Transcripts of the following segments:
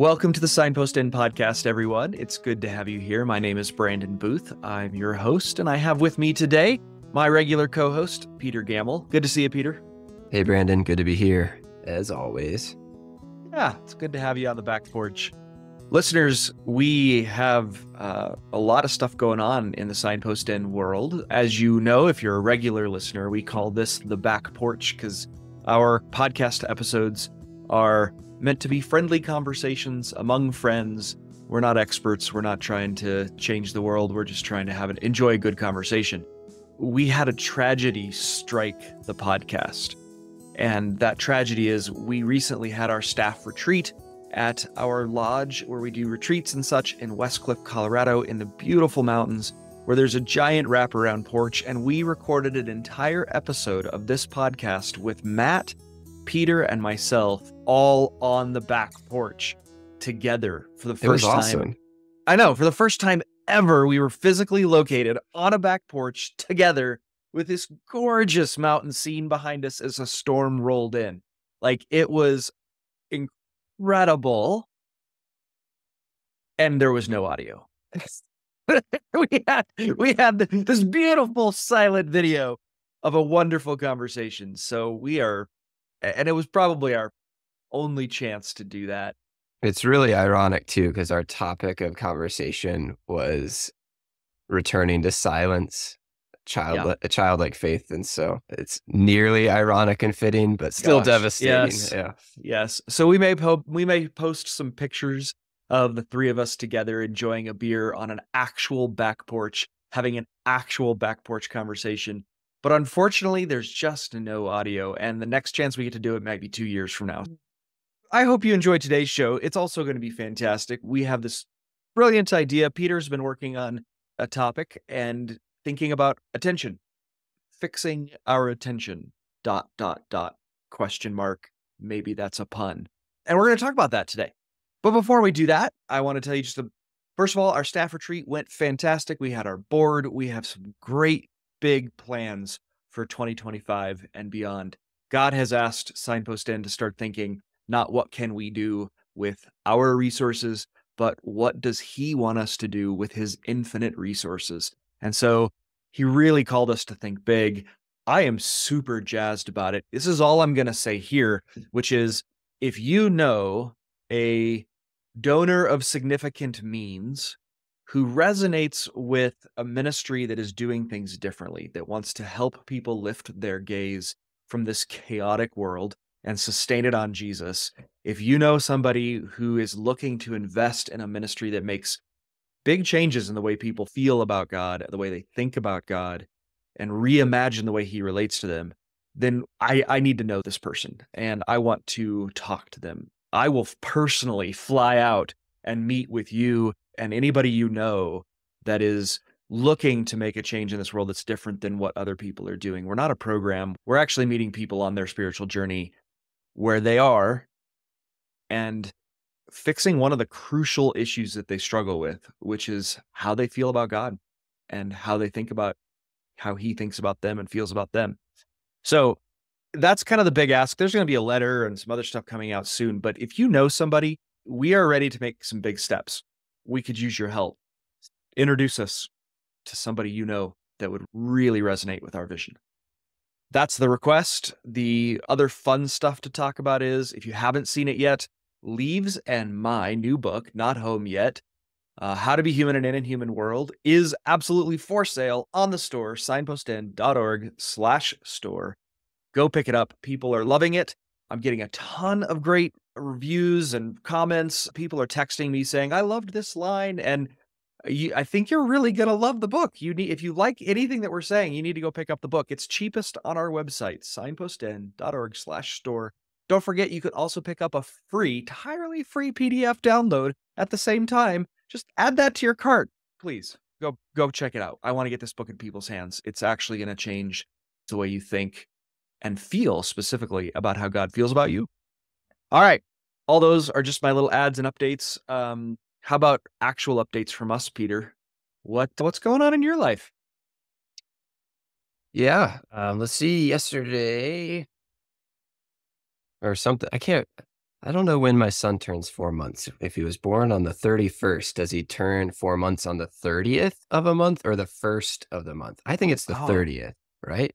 Welcome to the Signpost Inn podcast, everyone. It's good to have you here. My name is Brandon Booth. I'm your host, and I have with me today my regular co host, Peter Gamble. Good to see you, Peter. Hey, Brandon. Good to be here, as always. Yeah, it's good to have you on the back porch. Listeners, we have uh, a lot of stuff going on in the Signpost Inn world. As you know, if you're a regular listener, we call this the back porch because our podcast episodes are meant to be friendly conversations among friends. We're not experts. We're not trying to change the world. We're just trying to have an enjoy a good conversation. We had a tragedy strike the podcast. And that tragedy is we recently had our staff retreat at our lodge where we do retreats and such in Westcliffe, Colorado, in the beautiful mountains, where there's a giant wraparound porch. And we recorded an entire episode of this podcast with Matt, Peter, and myself all on the back porch together for the first awesome. time. I know, for the first time ever, we were physically located on a back porch together with this gorgeous mountain scene behind us as a storm rolled in. Like it was incredible. And there was no audio. we had we had this beautiful silent video of a wonderful conversation. So we are and it was probably our only chance to do that. It's really ironic too, because our topic of conversation was returning to silence, child Yeah. a childlike faith, and so it's nearly ironic and fitting, but still Gosh, devastating. yes. Yeah, Yes. So we may po- we may post some pictures of the three of us together enjoying a beer on an actual back porch, having an actual back porch conversation. But unfortunately, there's just no audio, and the next chance we get to do it might be two years from now. Mm. I hope you enjoyed today's show. It's also going to be fantastic. We have this brilliant idea. Peter's been working on a topic and thinking about attention, fixing our attention. Dot dot dot question mark. Maybe that's a pun. And we're going to talk about that today. But before we do that, I want to tell you just a, first of all, our staff retreat went fantastic. We had our board. We have some great big plans for 2025 and beyond. God has asked Signpost Inn to start thinking not what can we do with our resources, but what does he want us to do with his infinite resources? And so he really called us to think big. I am super jazzed about it. This is all I'm going to say here, which is if you know a donor of significant means who resonates with a ministry that is doing things differently, that wants to help people lift their gaze from this chaotic world and sustain it on Jesus. If you know somebody who is looking to invest in a ministry that makes big changes in the way people feel about God, the way they think about God, and reimagine the way he relates to them, then I, I need to know this person and I want to talk to them. I will personally fly out and meet with you and anybody you know that is looking to make a change in this world that's different than what other people are doing. We're not a program. We're actually meeting people on their spiritual journey where they are and fixing one of the crucial issues that they struggle with, which is how they feel about God and how they think about how he thinks about them and feels about them. So that's kind of the big ask. There's going to be a letter and some other stuff coming out soon. But if you know somebody, we are ready to make some big steps. We could use your help. Introduce us to somebody you know that would really resonate with our vision. That's the request. The other fun stuff to talk about is if you haven't seen it yet, Liv's and my new book, Not Home Yet, uh, How to Be Human in an Inhuman World, is absolutely for sale on the store, signpostinn.org slash store. Go pick it up. People are loving it. I'm getting a ton of great reviews and comments. People are texting me saying, I loved this line. And you, I think you're really going to love the book. You need, if you like anything that we're saying, you need to go pick up the book. It's cheapest on our website, signpostinn.org slash store. Don't forget, you could also pick up a free, entirely free PDF download at the same time. Just add that to your cart, please. Go go check it out. I want to get this book in people's hands. It's actually going to change the way you think and feel specifically about how God feels about you. All right. All those are just my little ads and updates. Um, how about actual updates from us, Peter? What what's going on in your life? Yeah. Um, let's see. Yesterday or something. I can't. I don't know when my son turns four months. If he was born on the 31st, does he turn four months on the 30th of a month or the first of the month? I think it's the Oh. 30th, right?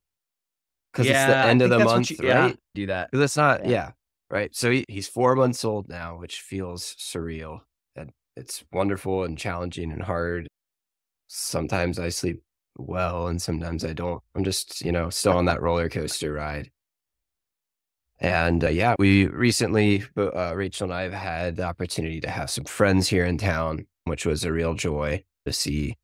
Because Yeah, it's the end of the month, you- yeah, right? do that. Because it's not, Yeah. yeah, right. So he, he's four months old now, which feels surreal. And it's wonderful and challenging and hard. Sometimes I sleep well and sometimes I don't. I'm just, you know, still on that roller coaster ride. And uh, yeah, we recently, uh, Rachel and I have had the opportunity to have some friends here in town, which was a real joy to see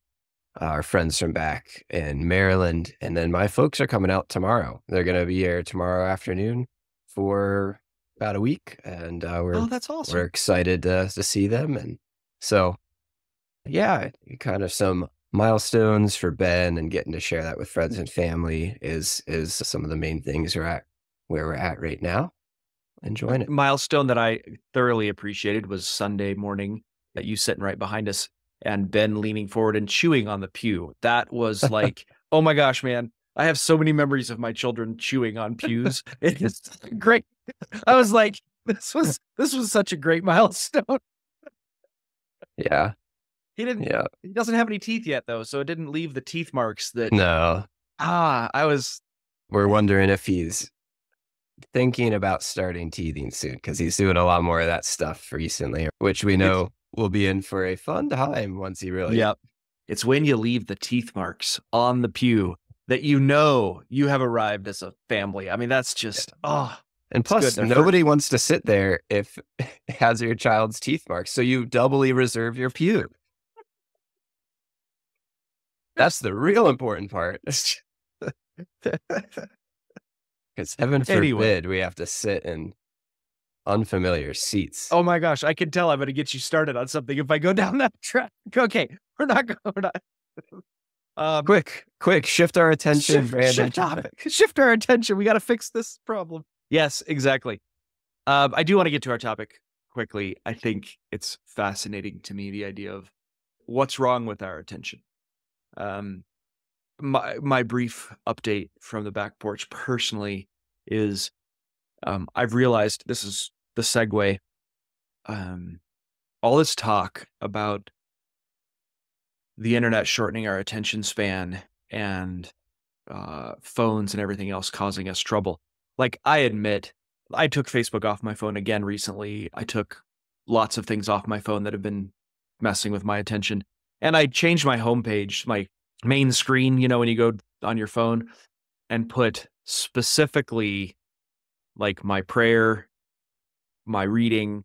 our friends from back in Maryland. And then my folks are coming out tomorrow. They're going to be here tomorrow afternoon for about a week. And uh, we're, Oh, that's awesome. we're excited to, to see them. And so, yeah, kind of some milestones for Ben and getting to share that with friends and family is is some of the main things we're at where we're at right now. Enjoying it. milestone that I thoroughly appreciated was Sunday morning that you sitting right behind us and Ben leaning forward and chewing on the pew. That was like, oh my gosh, man. I have so many memories of my children chewing on pews. It is great. I was like, this was this was such a great milestone. Yeah. He didn't Yeah. he doesn't have any teeth yet though, so it didn't leave the teeth marks that No. ah, I was We're wondering if he's thinking about starting teething soon because he's doing a lot more of that stuff recently, which we know will be in for a fun time once he really Yep. It's when you leave the teeth marks on the pew that you know you have arrived as a family. I mean, that's just oh And plus, nobody wants to sit there if it has your child's teeth marks. So you doubly reserve your pew. That's the real important part. Because heaven Anyway. forbid we have to sit in unfamiliar seats. Oh my gosh, I can tell I'm going to get you started on something if I go down that track. Okay, we're not going. We're not. Um, quick, quick, shift our attention, shift, shift topic. Shift our attention. We got to fix this problem. Yes, exactly. Um, I do want to get to our topic quickly. I think it's fascinating to me the idea of what's wrong with our attention. Um, my my brief update from the back porch personally is um, I've realized this is the segue. Um, all this talk about the internet shortening our attention span and uh, phones and everything else causing us trouble. Like I admit, I took Facebook off my phone again recently. I took lots of things off my phone that have been messing with my attention, and I changed my homepage, my main screen. You know, when you go on your phone, and put specifically like my prayer, my reading,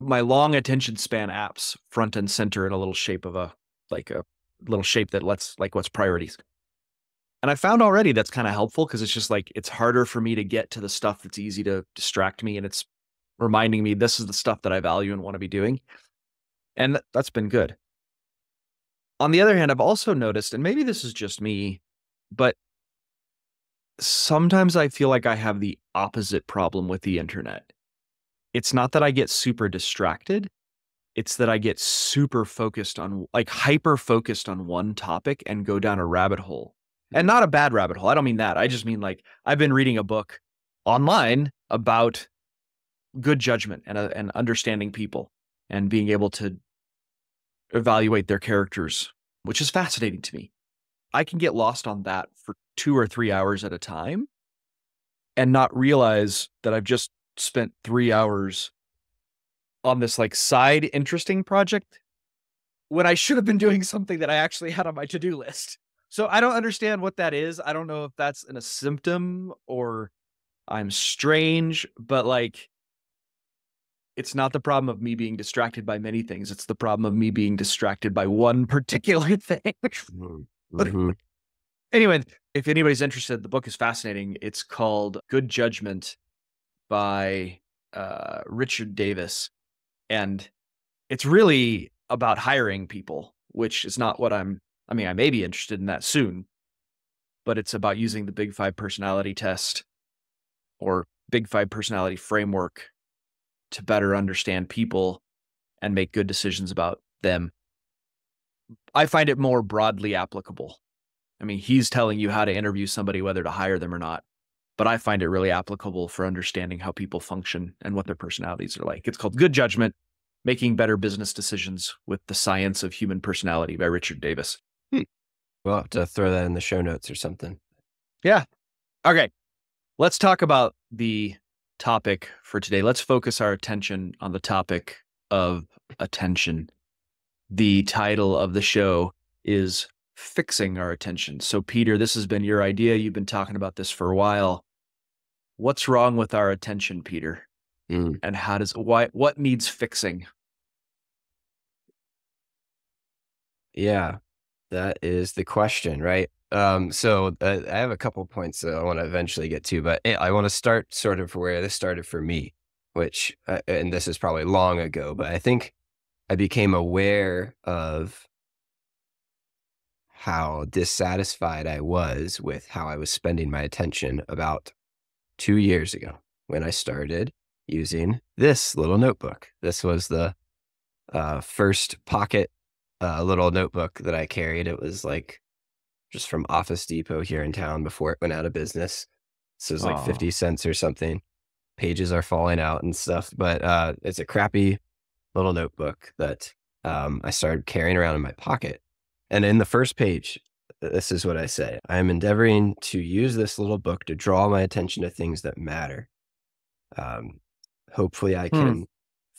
my long attention span apps front and center in a little shape of a like a little shape that lets like what's priorities. And I found already that's kind of helpful because it's just like it's harder for me to get to the stuff that's easy to distract me and it's reminding me this is the stuff that I value and want to be doing. And th- that's been good. On the other hand, I've also noticed, and maybe this is just me, but sometimes I feel like I have the opposite problem with the internet. It's not that I get super distracted, it's that I get super focused on, like, hyper focused on one topic and go down a rabbit hole. And not a bad rabbit hole. I don't mean that. I just mean, like, I've been reading a book online about good judgment and, uh, and understanding people and being able to evaluate their characters, which is fascinating to me. I can get lost on that for two or three hours at a time and not realize that I've just spent three hours on this like side interesting project when I should have been doing something that I actually had on my to do list. So I don't understand what that is. I don't know if that's in a symptom or I'm strange, but like it's not the problem of me being distracted by many things. It's the problem of me being distracted by one particular thing. Mhm. Mhm. anyway, if anybody's interested, the book is fascinating. It's called Good Judgment by uh, Richard Davis. And it's really about hiring people, which is not what I'm, I mean, I may be interested in that soon, but it's about using the Big Five personality test or Big Five personality framework to better understand people and make good decisions about them. I find it more broadly applicable. I mean, he's telling you how to interview somebody, whether to hire them or not. but I find it really applicable for understanding how people function and what their personalities are like. It's called Good Judgment Making Better Business Decisions with the Science of Human Personality by Richard Davis. We'll have to throw that in the show notes or something. Yeah. Okay. Let's talk about the topic for today. Let's focus our attention on the topic of attention. The title of the show is Fixing Our Attention. So, Peter, this has been your idea. You've been talking about this for a while. What's wrong with our attention, Peter? Mm. And how does why what needs fixing? Yeah, that is the question, right? Um, so uh, I have a couple points that I want to eventually get to, but eh, I want to start sort of where this started for me, which, uh, and this is probably long ago, but I think I became aware of how dissatisfied I was with how I was spending my attention about two years ago when I started using this little notebook. This was the uh, first pocket uh, little notebook that I carried. It was like just from Office Depot here in town before it went out of business. So it was like Aw. 50 cents or something. Pages are falling out and stuff, but uh, it's a crappy little notebook that um, I started carrying around in my pocket. And in the first page, this is what I say I am endeavoring to use this little book to draw my attention to things that matter. Um, hopefully, I Hmm.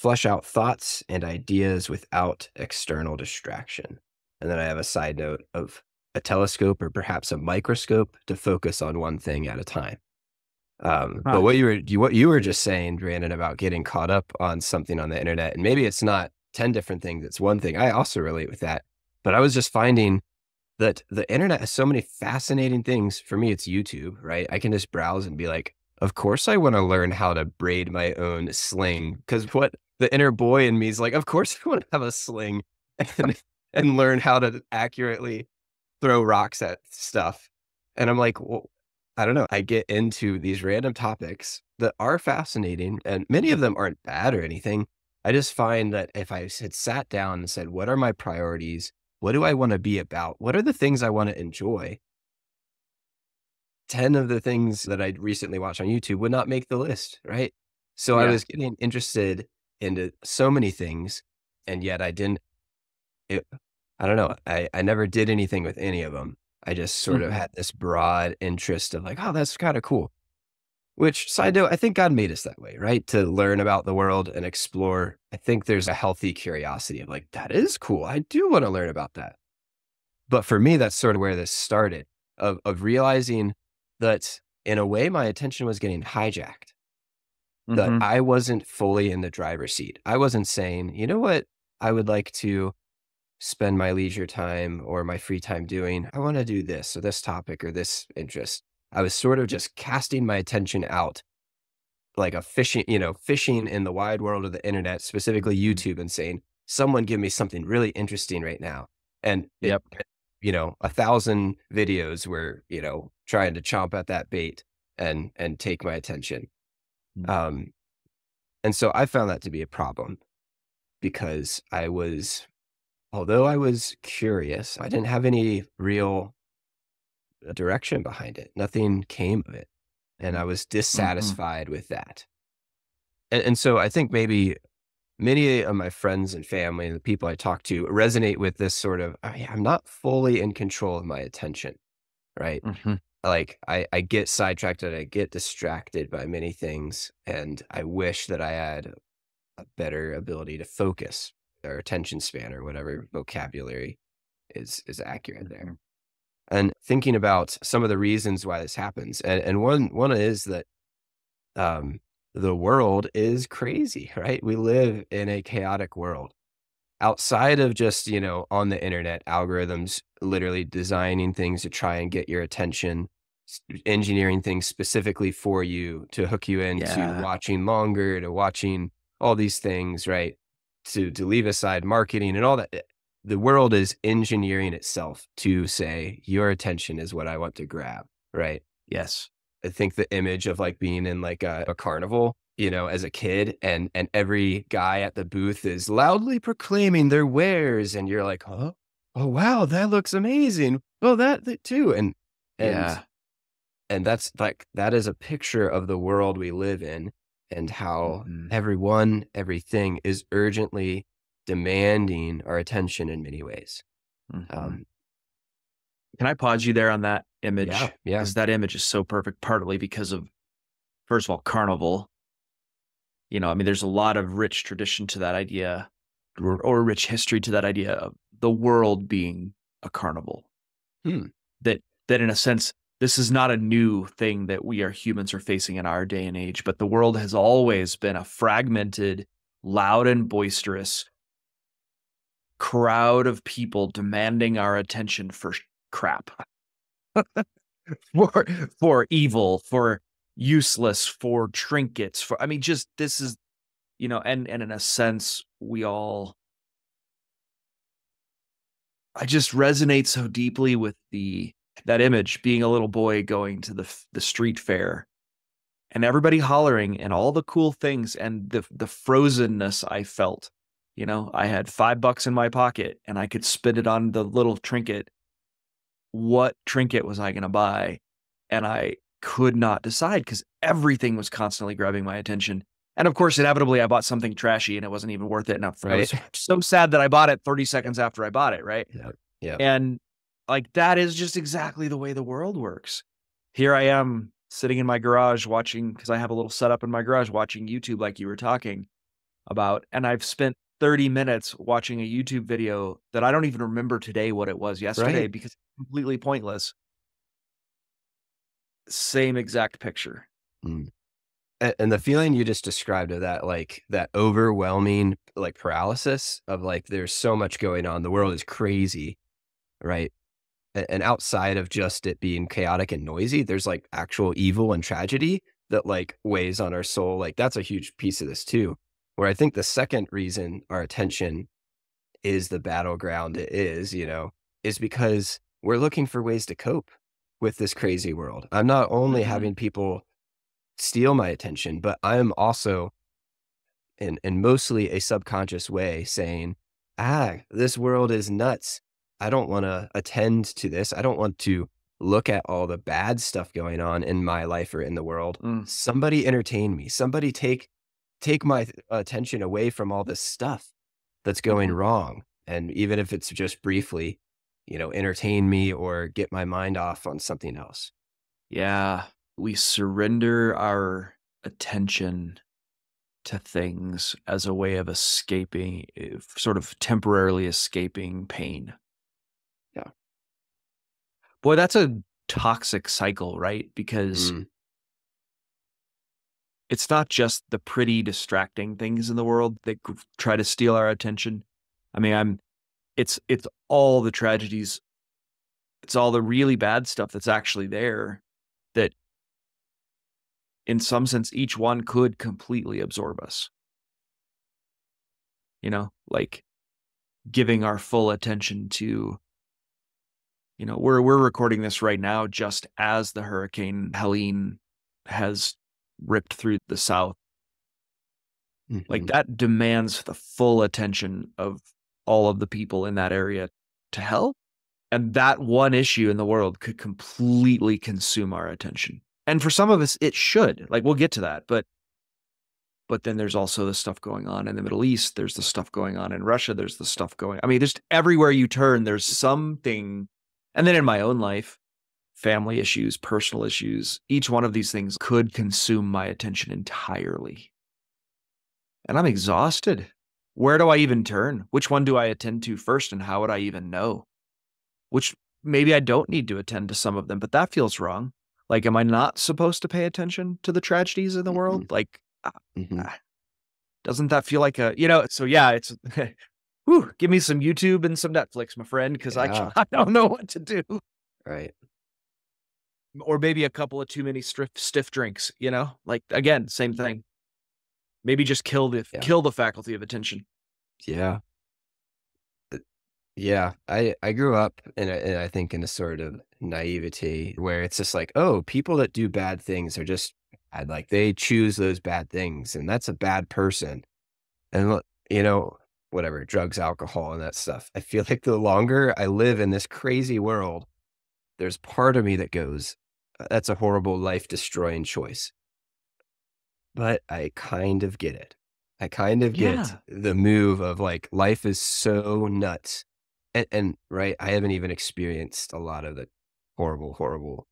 Flesh out thoughts and ideas without external distraction. And then I have a side note of a telescope or perhaps a microscope to focus on one thing at a time. Um, Huh. But what you were you, what you were just saying, Brandon, about getting caught up on something on the internet, and maybe it's not ten different things; it's one thing. I also relate with that. But I was just finding that the internet has so many fascinating things. For me, it's YouTube, right? I can just browse and be like, of course, I want to learn how to braid my own sling because what the inner boy in me is like, of course, I want to have a sling and, and learn how to accurately throw rocks at stuff. And I'm like, well, I don't know. I get into these random topics that are fascinating, and many of them aren't bad or anything. I just find that if I had sat down and said, what are my priorities? What do I want to be about? What are the things I want to enjoy? 10 of the things that I recently watched on YouTube would not make the list, right? So I was getting interested into so many things, and yet I didn't, it, I don't know, I, I never did anything with any of them. I just sort of Mhm. had this broad interest of like, oh, that's kind of cool. Which, side note, I think God made us that way, right? To learn about the world and explore. I think there's a healthy curiosity of like, that is cool. I do want to learn about that. But for me, that's sort of where this started of, of realizing that in a way, my attention was getting hijacked, that Mhm. I wasn't fully in the driver's seat. I wasn't saying, you know what, I would like to spend my leisure time or my free time doing. I want to do this or this topic or this interest. I was sort of just casting my attention out like a fishing, you know, fishing in the wide world of the internet, specifically YouTube, and saying, someone give me something really interesting right now. And it- Yep. you know, a thousand videos were, you know, trying to chomp at that bait and and take my attention. Mm. Um, and so I found that to be a problem because I was, although I was curious, I didn't have any real uh, direction behind it. Nothing came of it. And I was dissatisfied with that. And, and so I think maybe many of my friends and family and the people I talk to resonate with this sort of, "Oh, I'm not fully in control of my attention, right? Mhm. Like I, I get sidetracked and I get distracted by many things. And I wish that I had a better ability to focus or attention span or whatever vocabulary is is accurate there. And thinking about some of the reasons why this happens. And and one one is that um the world is crazy, right? We live in a chaotic world. Outside of just, you know, on the internet, algorithms literally designing things to try and get your attention, engineering things specifically for you to hook you into Yeah. watching longer, to watching all these things, right? To to leave aside marketing and all that. eh, The world is engineering itself to say your attention is what I want to grab, right? Yes. I think the image of like being in like a, a carnival, you know, as a kid, and and every guy at the booth is loudly proclaiming their wares, and you're like, huh? Oh wow, that looks amazing. Oh, that, that too, and and Yeah. and that's like that is a picture of the world we live in and how Mhm. everyone, everything is urgently demanding our attention in many ways. Mhm. Um, Can I pause you there on that image? yeah, yeah, Because that image is so perfect, partly because of, first of all, carnival. You know, I mean, there's a lot of rich tradition to that idea, or, or rich history to that idea of the world being a carnival. Hmm. That that in a sense, this is not a new thing that we are humans are facing in our day and age, but the world has always been a fragmented, loud and boisterous crowd of people demanding our attention for crap. for for evil, for useless, for trinkets, for I mean just this is you know and and in a sense we all I just resonate so deeply with the that image being a little boy going to the the street fair and everybody hollering and all the cool things and the the frozenness I felt. You know, I had 5 bucks in my pocket and I could spend it on the little trinket. What trinket was I going to buy? And I could not decide cuz everything was constantly grabbing my attention. And of course, inevitably I bought something trashy and it wasn't even worth it. And I I was right. so sad that I bought it 30 seconds after I bought it, right? Yeah, yeah, And like that is just exactly the way the world works. Here I am sitting in my garage watching because I have a little setup in my garage watching YouTube like you were talking about and I've spent 30 minutes watching a YouTube video that I don't even remember today what it was yesterday right. because it's completely pointless. Same exact picture. Mm. A- And the feeling you just described of that, like that overwhelming, like paralysis of like, there's so much going on. The world is crazy, right? And outside of just it being chaotic and noisy, there's like actual evil and tragedy that like weighs on our soul. Like that's a huge piece of this too. Where I think the second reason our attention is the battleground it is, you know, is because we're looking for ways to cope with this crazy world. I'm not only Mhm. having people steal my attention, but I'm also in in mostly a subconscious way saying, "Ah, this world is nuts. I don't want to attend to this. I don't want to look at all the bad stuff going on in my life or in the world. Mm. Somebody entertain me. Somebody take take my attention away from all this stuff that's going Mhm. wrong. And even if it's just briefly, you know, entertain me or get my mind off on something else." Yeah, we surrender our attention to things as a way of escaping, eh, sort of temporarily escaping pain. Yeah. Boy, that's a toxic cycle, right? Because Mm, it's not just the pretty distracting things in the world that try to steal our attention. I mean, I'm it's it's all the tragedies, it's all the really bad stuff that's actually there that in some sense each one could completely absorb us. You know, like giving our full attention to you know, we're we're recording this right now just as the hurricane Helene has ripped through the south. Like mhm. that demands the full attention of all of the people in that area to help. And that one issue in the world could completely consume our attention. And for some of us, it should. Like we'll get to that. But but then there's also the stuff going on in the Middle East. There's the stuff going on in Russia. There's the stuff going. I mean, there's everywhere you turn, there's something. And then in my own life, family issues, personal issues, each one of these things could consume my attention entirely. And I'm exhausted. Where do I even turn? Which one do I attend to first? And how would I even know? Which maybe I don't need to attend to some of them, but that feels wrong. Like, am I not supposed to pay attention to the tragedies in the Mhm. world? Like, uh, Mhm. uh, doesn't that feel like a, you know, so yeah, it's, whew, give me some YouTube and some Netflix, my friend, because I, Yeah. can't- I don't know what to do. Right. Or maybe a couple of too many stiff, stiff drinks, you know? Like, again, same thing. Maybe just kill the, Yeah. kill the faculty of attention. Yeah. Yeah. I, I grew up in a, in, I think in a sort of naivety where it's just like, oh, people that do bad things are just bad. Like they choose those bad things and that's a bad person. And, you know, whatever, drugs, alcohol, and that stuff. I feel like the longer I live in this crazy world, there's part of me that goes, that's a horrible life destroying choice. But I kind of get it. I kind of get Yeah. the move of like life is so nuts. And, and right, I haven't even experienced a lot of the horrible, horrible,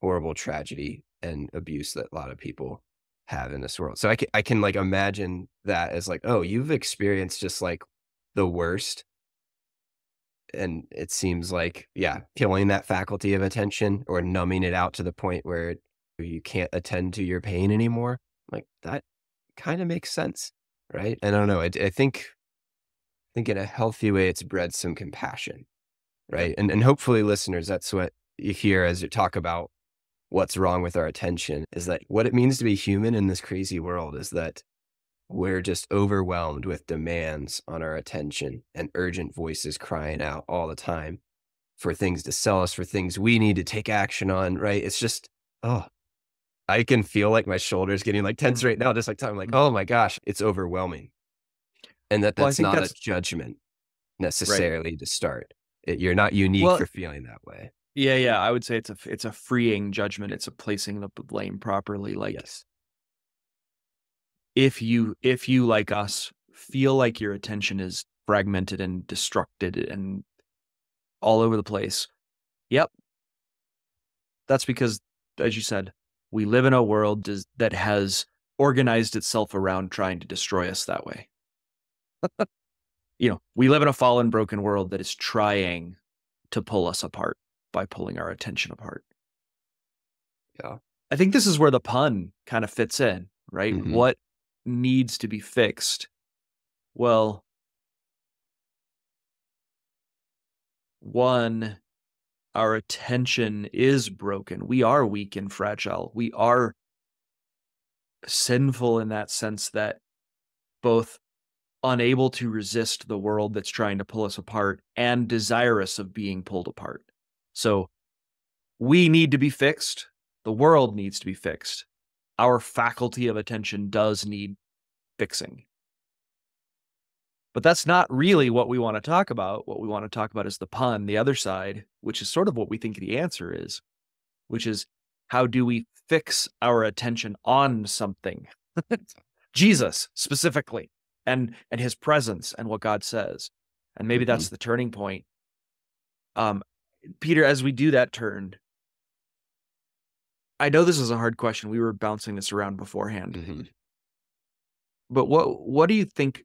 horrible tragedy and abuse that a lot of people have in this world. So I can, I can like imagine that as like, oh, you've experienced just like the worst. And it seems like, yeah, killing that faculty of attention or numbing it out to the point where you can't attend to your pain anymore. Like that kind of makes sense, right? And I don't know. I, I think, I think in a healthy way, it's bred some compassion, right? And and hopefully, listeners, that's what you hear as you talk about what's wrong with our attention. Is that what it means to be human in this crazy world? Is that we're just overwhelmed with demands on our attention and urgent voices crying out all the time for things to sell us, for things we need to take action on, right? It's just, oh, I can feel like my shoulders getting like tense right now, just like talking like, mm-hmm. oh my gosh, it's overwhelming. And that that's think not that's- a judgment necessarily to start. It, you're not unique Well- for feeling that way. Yeah, yeah. I would say it's a it's a freeing judgment. It's a placing the blame properly. Like yes. if you if you like us feel like your attention is fragmented and destructed and all over the place. Yep. That's because as you said, we live in a world does, that has organized itself around trying to destroy us that way. you know, we live in a fallen broken world that is trying to pull us apart by pulling our attention apart. Yeah. I think this is where the pun kind of fits in, right? Mhm. What needs to be fixed? Well, one, our attention is broken. We are weak and fragile. We are sinful in that sense that both unable to resist the world that's trying to pull us apart and desirous of being pulled apart. So we need to be fixed. The world needs to be fixed. Our faculty of attention does need fixing. But that's not really what we want to talk about. What we want to talk about is the pun, the other side, which is sort of what we think the answer is, which is how do we fix our attention on something? Jesus specifically and and his presence and what God says. And maybe that's the turning point. Um Peter, as we do that turn, I know this is a hard question. We were bouncing this around beforehand. Mhm. But what what do you think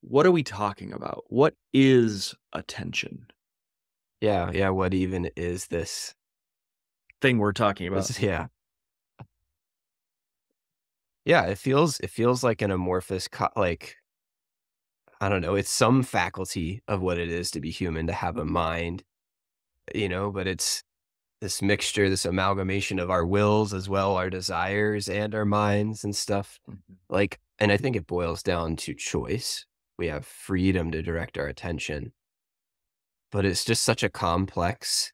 what are we talking about? What is attention? Yeah. Yeah. What even is this? Thing we're talking about. This- yeah. Yeah, it feels it feels like an amorphous co- like I don't know, it's some faculty of what it is to be human, to have a mind, you know, but it's this mixture, this amalgamation of our wills as well, our desires and our minds and stuff. Mhm. Like, and I think it boils down to choice. We have freedom to direct our attention, but it's just such a complex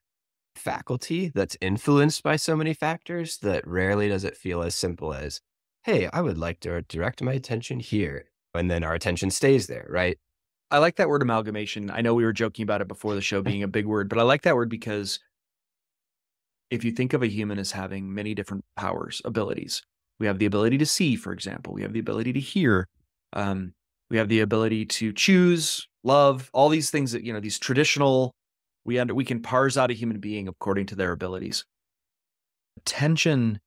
faculty that's influenced by so many factors that rarely does it feel as simple as, hey, I would like to direct my attention here. And then our attention stays there, right? I like that word amalgamation. I know we were joking about it before the show being a big word, but I like that word because if you think of a human as having many different powers, abilities, we have the ability to see, for example, we have the ability to hear, um, we have the ability to choose, love, all these things that you know, these traditional. We under we can parse out a human being according to their abilities. Attention.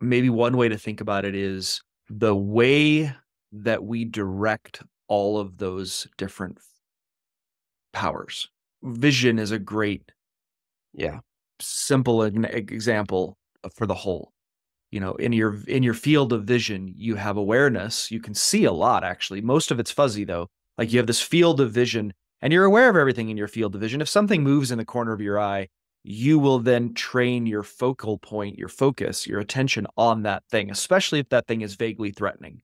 Maybe one way to think about it is the way that we direct all of those different powers. Vision is a great Yeah. simple example for the whole. You know, in your in your field of vision, you have awareness. You can see a lot actually. Most of it's fuzzy though. Like you have this field of vision and you're aware of everything in your field of vision. If something moves in the corner of your eye, you will then train your focal point, your focus, your attention on that thing, especially if that thing is vaguely threatening.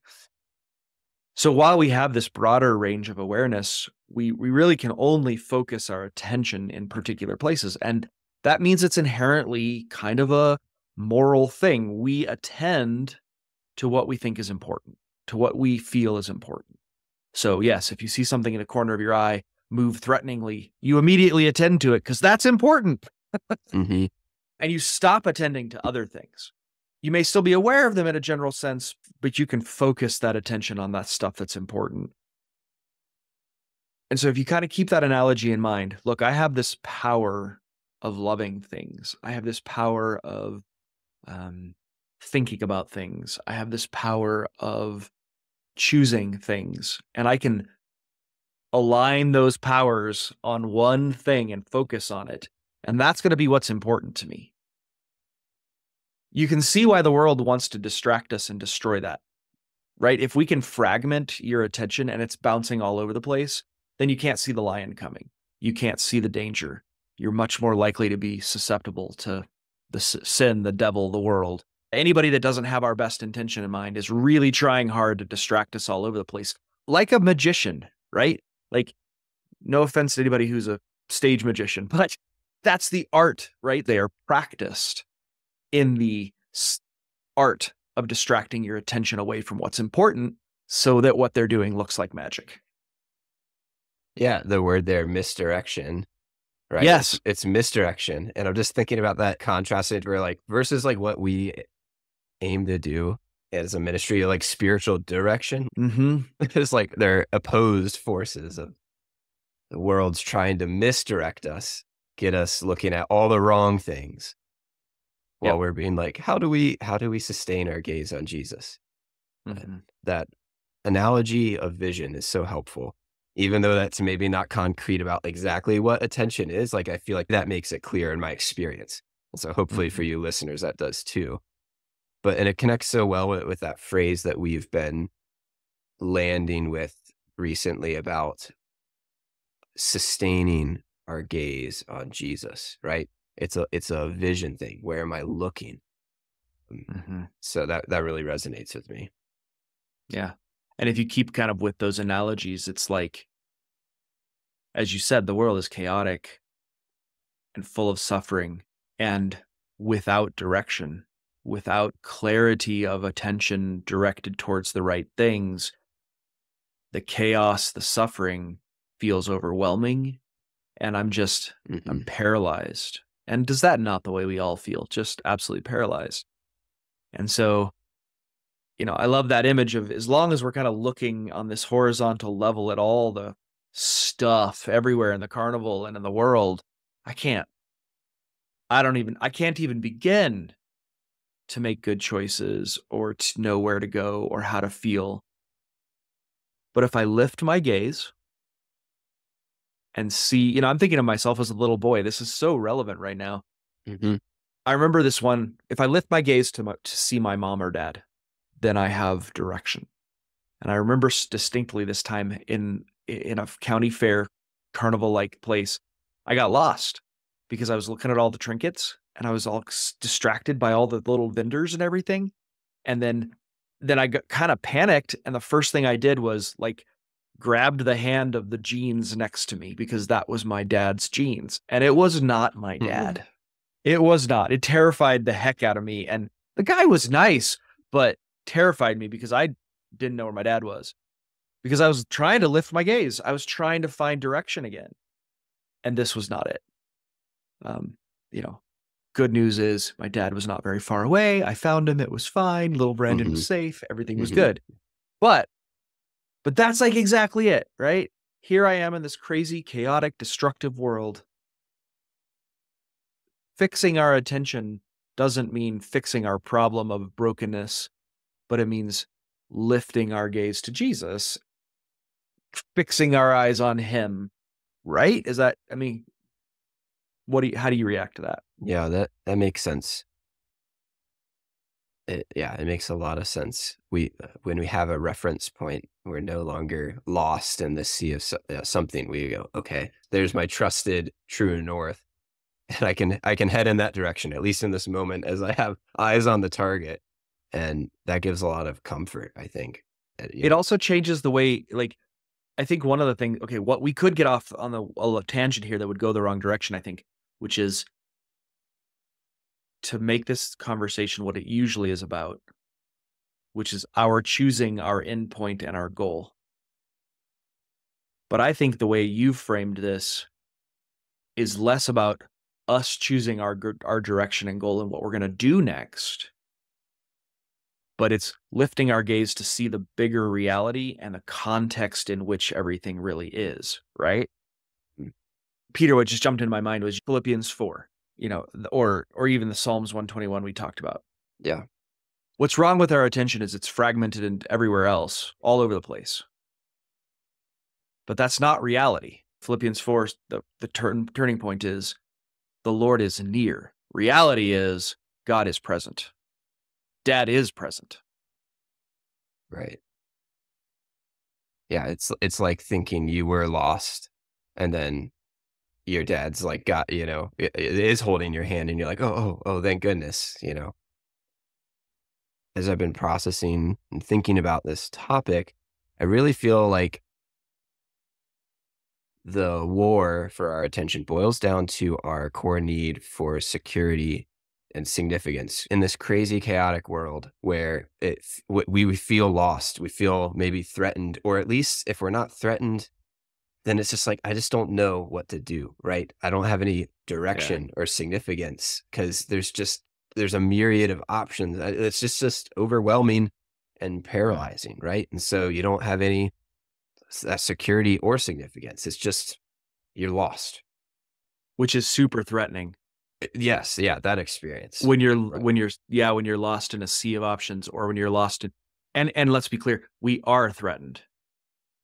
So while we have this broader range of awareness, we we really can only focus our attention in particular places and that means it's inherently kind of a moral thing. We attend to what we think is important, to what we feel is important. So, yes, if you see something in a corner of your eye move threateningly, you immediately attend to it because that's important. hmm and you stop attending to other things. You may still be aware of them in a general sense, but you can focus that attention on that stuff that's important. And so, if you kind of keep that analogy in mind, look, I have this power of loving things. I have this power of um, thinking about things. I have this power of choosing things, and I can align those powers on one thing and focus on it. And that's going to be what's important to me. You can see why the world wants to distract us and destroy that, right? If we can fragment your attention and it's bouncing all over the place, then you can't see the lion coming. You can't see the danger. You're much more likely to be susceptible to the sin, the devil, the world. Anybody that doesn't have our best intention in mind is really trying hard to distract us all over the place, like a magician, right? Like, no offense to anybody who's a stage magician, but that's the art, right? They are practiced in the art of distracting your attention away from what's important so that what they're doing looks like magic. Yeah, the word there, misdirection. Right. Yes. It's, it's misdirection. And I'm just thinking about that contrasted where like versus like what we aim to do as a ministry, like spiritual direction. Mm-hmm. It's like they're opposed forces of the world's trying to misdirect us, get us looking at all the wrong things while yep. we're being like, how do we how do we sustain our gaze on Jesus? Mm-hmm. That analogy of vision is so helpful. Even though that's maybe not concrete about exactly what attention is, like I feel like that makes it clear in my experience. And so hopefully mm-hmm. for you listeners, that does too. But and it connects so well with, with that phrase that we've been landing with recently about sustaining our gaze on Jesus, right? It's a it's a vision thing. Where am I looking? Mm, mm-hmm. So that that really resonates with me. Yeah. And if you keep kind of with those analogies, it's like as you said, the world is chaotic and full of suffering and without direction, without clarity of attention directed towards the right things. The chaos, the suffering feels overwhelming and I'm just mm-hmm. I'm paralyzed. And does that not the way we all feel? Just absolutely paralyzed. And so, you know, I love that image of as long as we're kind of looking on this horizontal level at all the stuff everywhere in the carnival and in the world, I can't. I don't even I can't even begin to make good choices or to know where to go or how to feel. But if I lift my gaze and see, you know, I'm thinking of myself as a little boy. This is so relevant right now. Mm-hmm. I remember this one. If I lift my gaze to, my, to see my mom or dad, then I have direction. And I remember distinctly this time in in a county fair carnival like place, I got lost because I was looking at all the trinkets and I was all distracted by all the little vendors and everything. And then then I got kind of panicked and the first thing I did was like grabbed the hand of the jeans next to me because that was my dad's jeans. And it was not my mm-hmm. dad. Mm-hmm. It was not. It terrified the heck out of me. And the guy was nice, but terrified me because I didn't know where my dad was. Because I was trying to lift my gaze. I was trying to find direction again. And this was not it. Um, you know, good news is my dad was not very far away. I found him. It was fine. Little Brandon mm-hmm. was safe. Everything was mm-hmm. good. But but that's like exactly it, right? Here I am in this crazy, chaotic, destructive world. Fixing our attention doesn't mean fixing our problem of brokenness, but it means lifting our gaze to Jesus, fixing our eyes on him, right? Is that I mean what do you how do you react to that? Yeah, that that makes sense. It, yeah, it makes a lot of sense. We when we have a reference point, we're no longer lost in the sea of so, uh, something. We go, okay, there's my trusted true north, and I can I can head in that direction at least in this moment as I have eyes on the target, and that gives a lot of comfort. I think uh, it know. also changes the way like I think one of the things. Okay, what we could get off on the a tangent here that would go the wrong direction. I think, which is to make this conversation what it usually is about, which is our choosing our endpoint and our goal. But I think the way you framed this is less about us choosing our our direction and goal and what we're going to do next but it's lifting our gaze to see the bigger reality and the context in which everything really is, right? Mm. Peter, what just jumped into my mind was Philippians 4, you know, or or even the Psalms 121 we talked about. Yeah. What's wrong with our attention is it's fragmented and everywhere else, all over the place. But that's not reality. Philippians 4, the, the turn, turning point is the Lord is near. Reality is God is present dad is present. Right. Yeah, it's it's like thinking you were lost and then your dad's like got, you know, it, it is holding your hand and you're like, "Oh, oh, oh, thank goodness," you know. As I've been processing and thinking about this topic, I really feel like the war for our attention boils down to our core need for security and significance in this crazy chaotic world where it we feel lost we feel maybe threatened or at least if we're not threatened then it's just like i just don't know what to do right? I don't have any direction yeah. or significance because there's just there's a myriad of options uh, it's just just overwhelming and paralyzing right? And so you don't have any that uh, security or significance it's just you're lost. Which is super threatening Yes, yeah, that experience. When you're right. when you're yeah, when you're lost in a sea of options or when you're lost in and and let's be clear, we are threatened.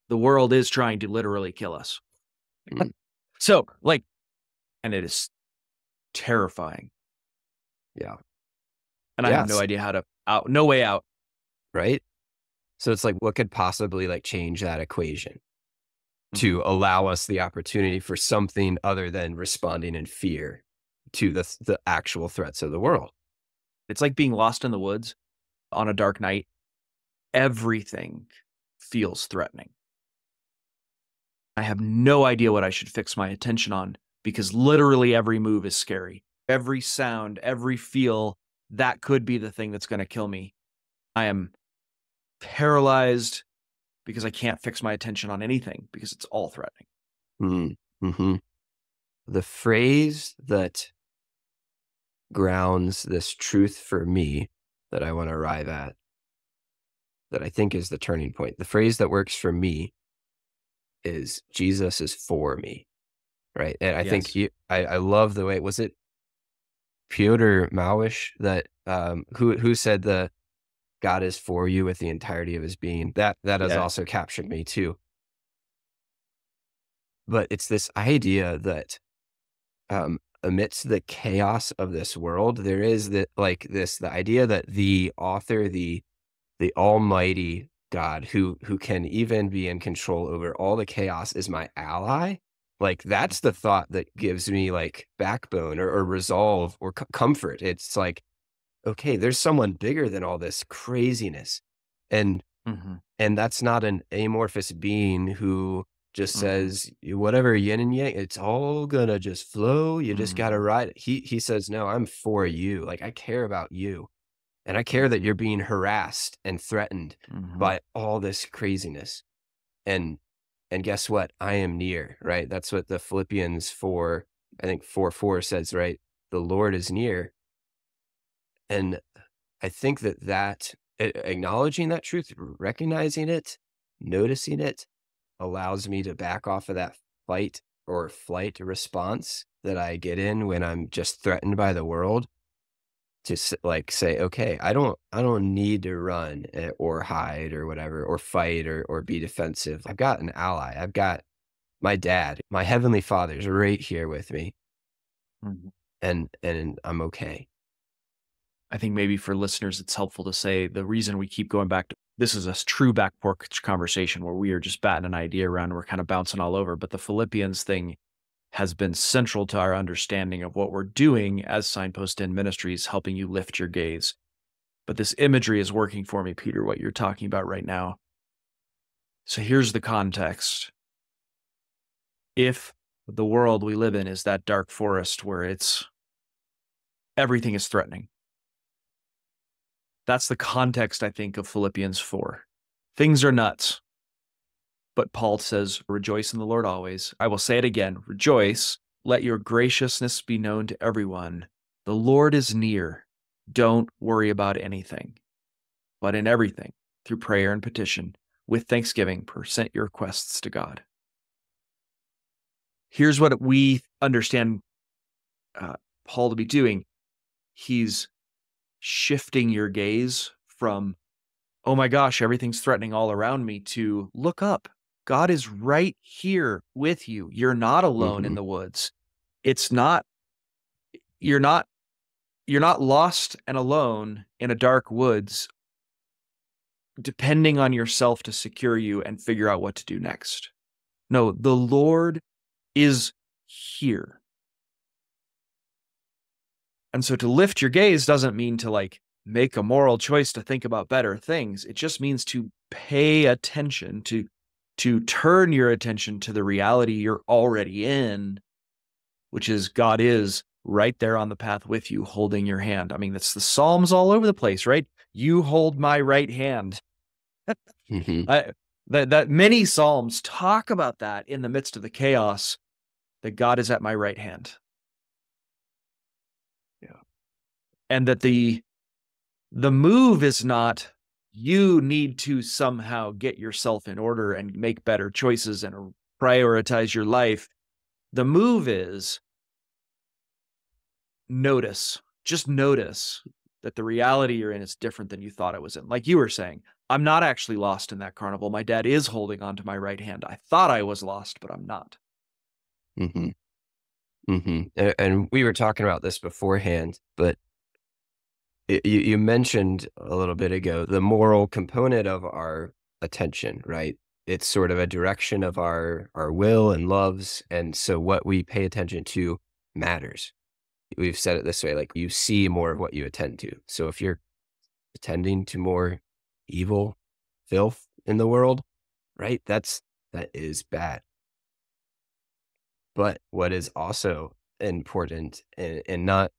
The world is trying to literally kill us. Mm. So, like and it is terrifying. Yeah. And yes. I have no idea how to out no way out. Right? So it's like what could possibly like change that equation? Mm-hmm. to allow us the opportunity for something other than responding in fear to the the actual threats of the world. It's like being lost in the woods on a dark night. Everything feels threatening. I have no idea what I should fix my attention on because literally every move is scary. Every sound, every feel, that could be the thing that's going to kill me. I am paralyzed because I can't fix my attention on anything because it's all threatening. Mm-hmm. mm-hmm. The phrase that grounds this truth for me that I want to arrive at that I think is the turning point. The phrase that works for me is Jesus is for me. Right. And I yes. think you, I, I love the way, was it Piotr Małysz that, um, who, who said the God is for you with the entirety of his being? That, that has yeah. also captured me too. But it's this idea that, um, amidst the chaos of this world, there is that like this the idea that the author, the the Almighty God, who who can even be in control over all the chaos, is my ally. Like that's the thought that gives me like backbone or, or resolve or c- comfort. It's like, okay, there's someone bigger than all this craziness, and mm-hmm. and that's not an amorphous being who just mm-hmm. says whatever yin and yang it's all gonna just flow you just mm-hmm. gotta ride it he he says no i'm for you like i care about you and i care that you're being harassed and threatened mm-hmm. by all this craziness and and guess what i am near right that's what the philippians 4 i think 4 4 says right the lord is near and i think that that acknowledging that truth recognizing it noticing it allows me to back off of that fight or flight response that I get in when I'm just threatened by the world to like say okay i don't i don't need to run eh, or hide or whatever or fight or or be defensive. I've got an ally. I've got my dad. My heavenly father's right here with me. Mm-hmm. and and i'm okay. I think maybe for listeners it's helpful to say the reason we keep going back to this is a true back porch conversation where we are just batting an idea around. We're kind of bouncing all over. But the Philippians thing has been central to our understanding of what we're doing as Signpost Inn Ministries, helping you lift your gaze. But this imagery is working for me, Peter, what you're talking about right now. So here's the context. If the world we live in is that dark forest where it's everything is threatening, that's the context, I think, of Philippians 4. Things are nuts. But Paul says, rejoice in the Lord always. I will say it again rejoice. let your graciousness be known to everyone. The Lord is near. Don't worry about anything, but in everything, through prayer and petition, with thanksgiving, present your requests to God. Here's what we understand uh, Paul to be doing he's shifting your gaze from, oh my gosh, everything's threatening all around me, to look up. God is right here with you. You're not alone mm-hmm. in the woods. It's not, you're not, you're not lost and alone in a dark woods, depending on yourself to secure you and figure out what to do next. No, the Lord is here. And so to lift your gaze doesn't mean to like make a moral choice to think about better things. It just means to pay attention to to turn your attention to the reality you're already in, which is God is right there on the path with you holding your hand. I mean, that's the Psalms all over the place, right? You hold my right hand. mm-hmm. I, that that many Psalms talk about that in the midst of the chaos that God is at my right hand. And that the the move is not you need to somehow get yourself in order and make better choices and prioritize your life. The move is notice just notice that the reality you're in is different than you thought it was in. Like you were saying i'm not actually lost in that carnival. My dad is holding on to my right hand. I thought i was lost but i'm not. Mm-hmm. Mm-hmm. And we were talking about this beforehand but you, you mentioned a little bit ago the moral component of our attention, right? It's sort of a direction of our our will and loves, and so what we pay attention to matters. We've said it this way: like you see more of what you attend to. So if you're attending to more evil, filth in the world, right? That's that is bad. But what is also important and, and not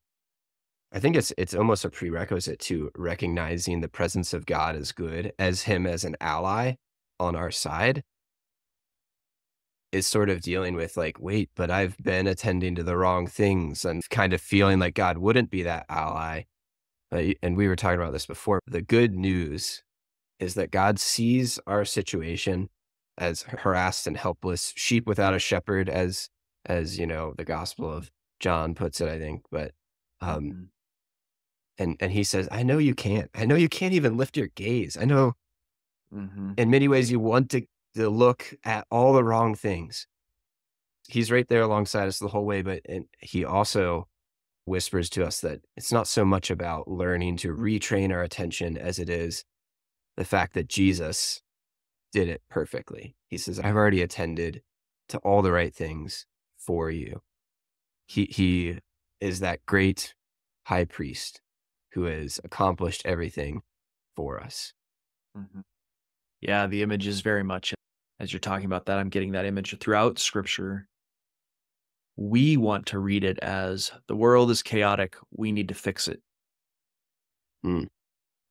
I think it's it's almost a prerequisite to recognizing the presence of God as good, as him as an ally on our side. Is sort of dealing with like, wait, but I've been attending to the wrong things and kind of feeling like God wouldn't be that ally. and we were talking about this before. The good news is that God sees our situation as harassed and helpless sheep without a shepherd, as as you know, the Gospel of John puts it, I think. But um, mm-hmm and and he says, "I know you can't. I know you can't even lift your gaze. I know, mm-hmm. in many ways, you want to to look at all the wrong things. He's right there alongside us the whole way, but and he also whispers to us that it's not so much about learning to retrain our attention as it is the fact that Jesus did it perfectly. He says, "I've already attended to all the right things for you." He he is that great high priest who has accomplished everything for us. Mm-hmm. Yeah, the image is very much as you're talking about that. I'm getting that image throughout Scripture. We want to read it as the world is chaotic. We need to fix it. Mm.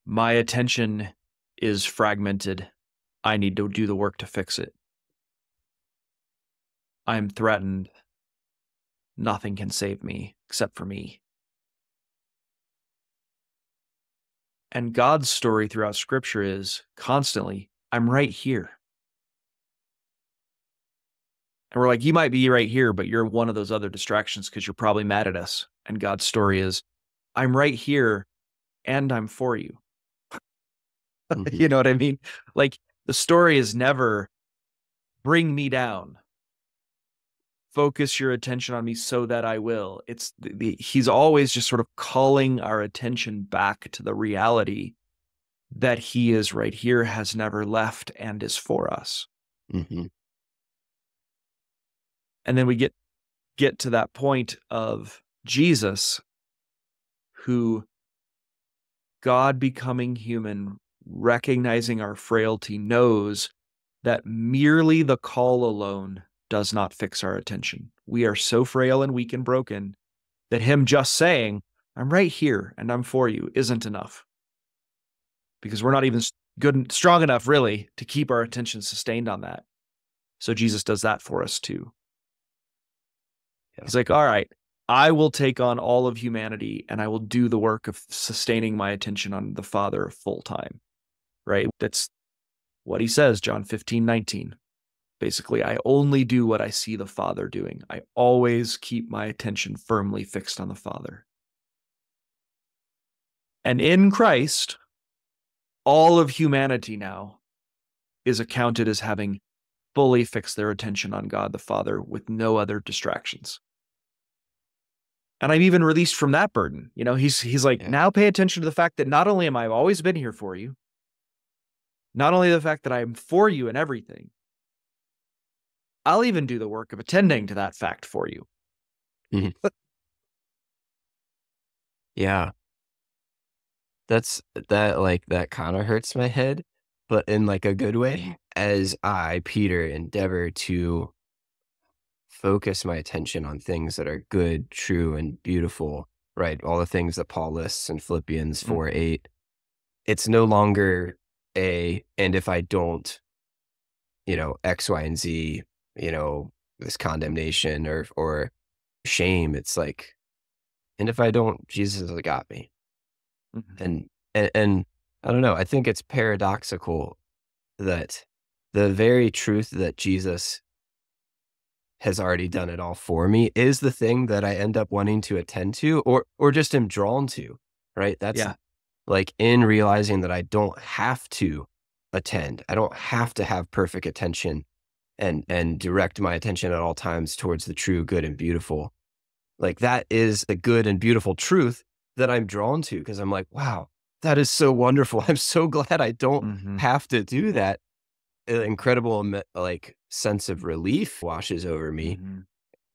My attention is fragmented. I need to do the work to fix it. I'm threatened. Nothing can save me except for me. And God's story throughout scripture is constantly, I'm right here. And we're like, you might be right here, but you're one of those other distractions because you're probably mad at us. And God's story is, I'm right here and I'm for you. Mm-hmm. you know what I mean? Like the story is never bring me down focus your attention on me so that I will. It's the, the, he's always just sort of calling our attention back to the reality that he is right here, has never left, and is for us. Mm-hmm. And then we get get to that point of Jesus, who God becoming human, recognizing our frailty, knows that merely the call alone does not fix our attention. We are so frail and weak and broken that him just saying, I'm right here and I'm for you isn't enough. Because we're not even good and strong enough really to keep our attention sustained on that. So Jesus does that for us too. Yeah. He's like, all right, I will take on all of humanity and I will do the work of sustaining my attention on the Father full time. Right? That's what he says, John 15, 19. Basically, I only do what I see the Father doing. I always keep my attention firmly fixed on the Father. And in Christ, all of humanity now is accounted as having fully fixed their attention on God the Father with no other distractions. And I'm even released from that burden. You know, he's he's like, Yeah. now pay attention to the fact that not only am I always been here for you, not only the fact that I'm for you in everything, I'll even do the work of attending to that fact for you. Yeah. That's that like that kind of hurts my head, but in like a good way as I, Peter, endeavor to focus my attention on things that are good, true, and beautiful, right? All the things that Paul lists in Philippians Mm. 4 8. It's no longer a, and if I don't, you know, X, Y, and Z, you know, this condemnation or, or shame. It's like, and if I don't, Jesus has got me Mhm. and, and and I don't know. I think it's paradoxical that the very truth that Jesus has already done it all for me is the thing that I end up wanting to attend to or or just am drawn to, right? That's Yeah. like in realizing that I don't have to attend. I don't have to have perfect attention and and direct my attention at all times towards the true, good and beautiful. Like that is the good and beautiful truth that I'm drawn to because I'm like, wow, that is so wonderful. I'm so glad I don't Mhm. have to do that. An incredible like sense of relief washes over me, Mhm.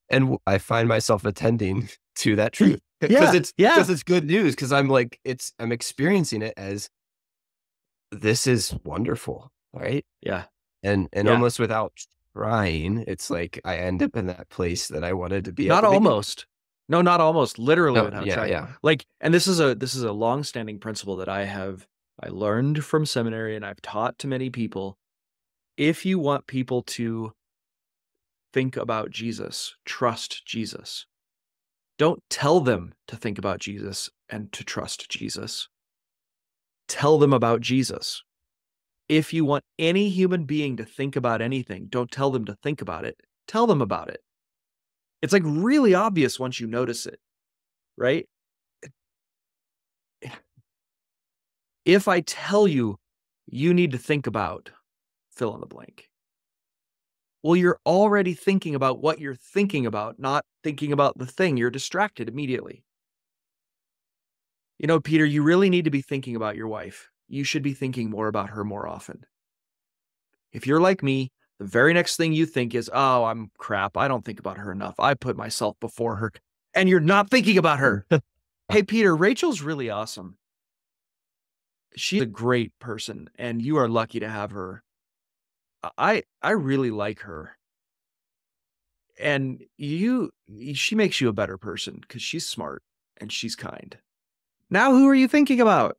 and i find myself attending to that truth because Yeah, it's yeah. because it's good news because I'm like it's I'm experiencing it as this is wonderful, right? Yeah. And and Yeah. almost without trying, it's like I end up in that place that I wanted to be. Not almost. No, not almost. Literally No, yeah, trying. yeah. Like, and this is a this is a long-standing principle that I have I learned from seminary and I've taught to many people. If you want people to think about Jesus, trust Jesus. Don't tell them to think about Jesus and to trust Jesus. Tell them about Jesus. If you want any human being to think about anything, don't tell them to think about it. Tell them about it. It's like really obvious once you notice it, right? If I tell you you need to think about fill in the blank, well, you're already thinking about what you're thinking about, not thinking about the thing. You're distracted immediately. You know, Peter, you really need to be thinking about your wife. You should be thinking more about her more often. If you're like me, the very next thing you think is, oh, I'm crap. I don't think about her enough. I put myself before her. And you're not thinking about her. hey, Peter, Rachel's really awesome. She's a great person, and you are lucky to have her. I I really like her. And you she makes you a better person because she's smart and she's kind. Now who are you thinking about?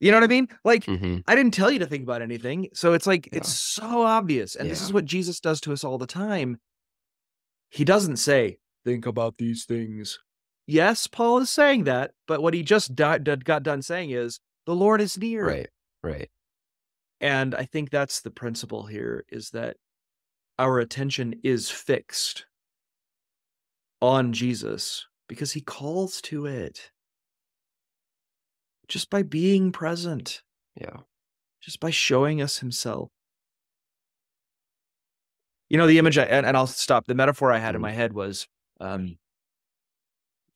You know what I mean? Like Mhm. I didn't tell you to think about anything. So it's like, it's so obvious. And this is what Jesus does to us all the time. He doesn't say, think about these things. Yes, Paul is saying that, but what he just di- d- got done saying is, the Lord is near. Right, right. And I think that's the principle here is that our attention is fixed on Jesus because he calls to it just by being present Yeah. just by showing us himself. You know, the image, I, and, and I'll stop. The metaphor I had in Mhm. my head was um,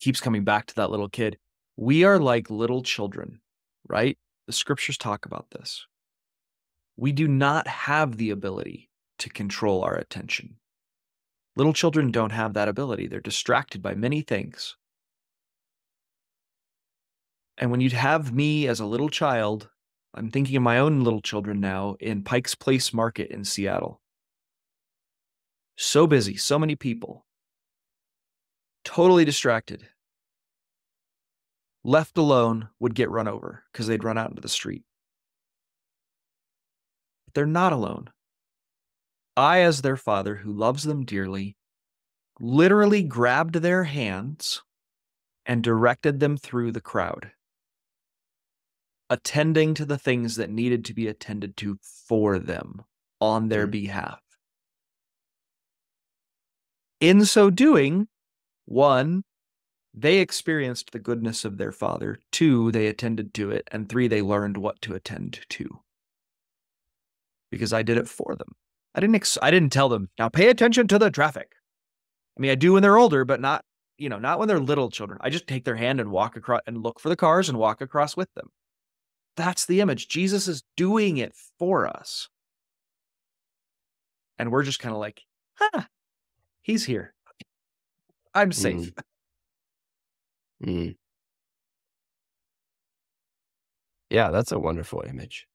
keeps coming back to that little kid. We are like little children, right? The scriptures talk about this. We do not have the ability to control our attention. Little children don't have that ability. They're distracted by many things. And when you'd have me as a little child, I'm thinking of my own little children now in Pike's Place Market in Seattle. So busy, so many people, totally distracted. Left alone would get run over because they'd run out into the street. But they're not alone. I, as their father who loves them dearly, literally grabbed their hands and directed them through the crowd, attending to the things that needed to be attended to for them on their Mhm. behalf. In so doing, one, they experienced the goodness of their father. Two, they attended to it. And three, they learned what to attend to. Because I did it for them. I didn't ex- I didn't tell them, now pay attention to the traffic. I mean, I do when they're older, but not, you know, not when they're little children. I just take their hand and walk across and look for the cars and walk across with them. That's the image. Jesus is doing it for us. And we're just kind of like, huh, he's here. I'm safe. Mm. Yeah, that's a wonderful image.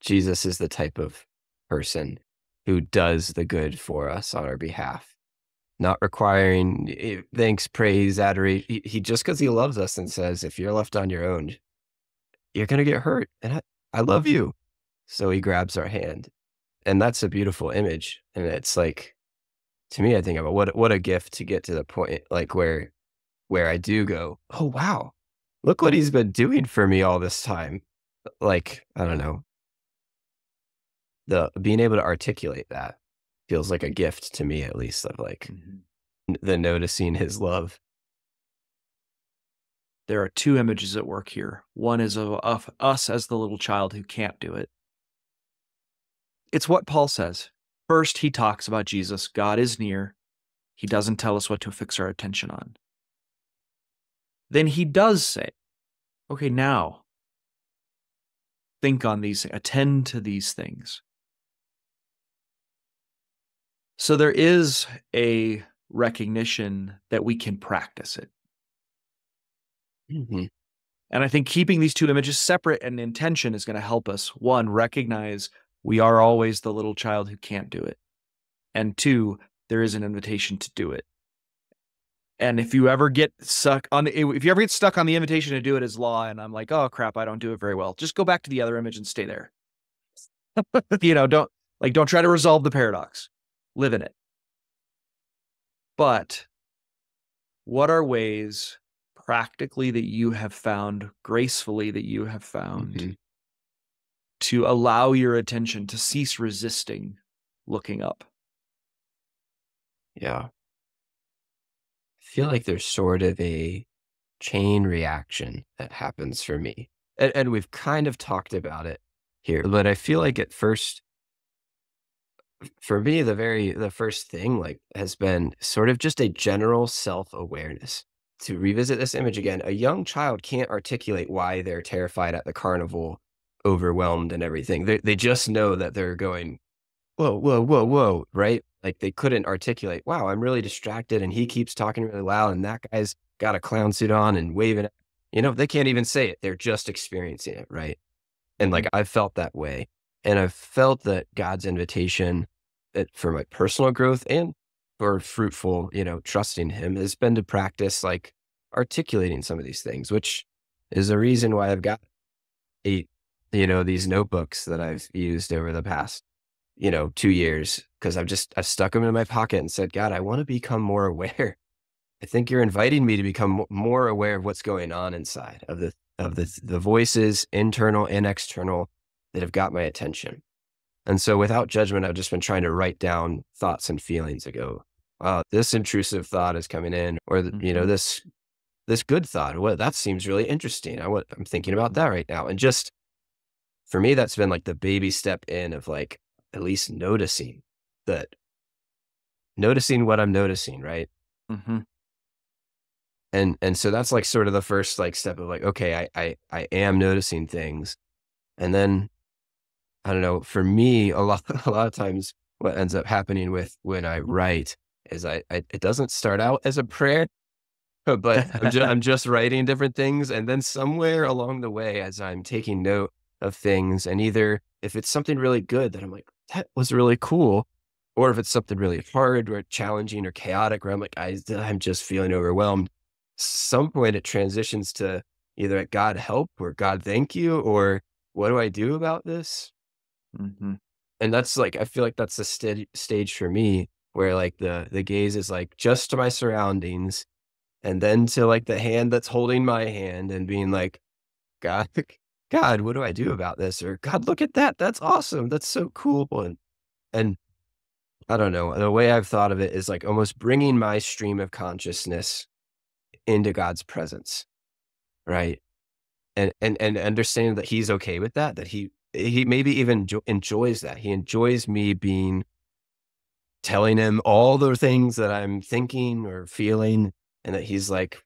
Jesus is the type of person who does the good for us on our behalf, not requiring eh, thanks, praise, adoration. He, he just because he loves us and says, if you're left on your own, you're going to get hurt. And I, I love you. So he grabs our hand. And that's a beautiful image. And it's like, to me, I think about what, what a gift to get to the point like where, where I do go, oh, wow, look what he's been doing for me all this time. Like, I don't know, the being able to articulate that feels like a gift to me at least of like Mhm. the noticing his love There are two images at work here. One is of, of us as the little child who can't do it. It's what Paul says. First, he talks about Jesus. God is near. He doesn't tell us what to fix our attention on. Then he does say, okay, now think on these, attend to these things. So there is a recognition that we can practice it. Mhm. And I think keeping these two images separate and intention is going to help us one, recognize we are always the little child who can't do it. And two, there is an invitation to do it. And if you ever get stuck on the, if you ever get stuck on the invitation to do it as law, and I'm like, oh crap, I don't do it very well, just go back to the other image and stay there. you know, don't like, don't try to resolve the paradox, live in it. But what are ways practically that you have found, gracefully that you have found, Mhm. to allow your attention to cease resisting looking up? yeah i feel like there's sort of a chain reaction that happens for me and, and we've kind of talked about it here but i feel like at first for me the very the first thing like has been sort of just a general self-awareness to revisit this image again a young child can't articulate why they're terrified at the carnival overwhelmed and everything. They, they just know that they're going whoa whoa whoa whoa right? Like they couldn't articulate wow i'm really distracted and he keeps talking really loud and that guy's got a clown suit on and waving you know they can't even say it. They're just experiencing it right? And like mm-hmm. i've felt that way and i've felt that god's invitation that for my personal growth and for fruitful you know trusting him has been to practice like articulating some of these things which is a reason why i've got eight you know these notebooks that i've used over the past you know two years because i've just i've stuck them in my pocket and said god i want to become more aware. I think you're inviting me to become more aware of what's going on inside of the of the the voices internal and external that have got my attention. And so without judgment i've just been trying to write down thoughts and feelings that oh, go wow this intrusive thought is coming in or the, you know Mhm. this this good thought well that seems really interesting i i'm thinking about that right now and just for me that's been like the baby step in of like at least noticing that noticing what i'm noticing right Mm-hmm. and and so that's like sort of the first like step of like okay i i, I am noticing things and then i don't know for me a lot a lot of times what ends up happening with when i write is i, I it doesn't start out as a prayer but I'm, ju- I'm just writing different things and then somewhere along the way as i'm taking note of things and either if it's something really good that i'm like that was really cool or if it's something really hard or challenging or chaotic where i'm like I, i'm just feeling overwhelmed some point it transitions to either at god help or god thank you or what do i do about this Mm-hmm. and that's like i feel like that's the sta- stage for me where like the the gaze is like just to my surroundings and then to like the hand that's holding my hand and being like god god what do i do about this? or god look at that that's awesome that's so cool and and i don't know the way i've thought of it is like almost bringing my stream of consciousness into god's presence right? And and and understanding that he's okay with that that he he maybe even enjoys that he enjoys me being telling him all the things that i'm thinking or feeling and that he's like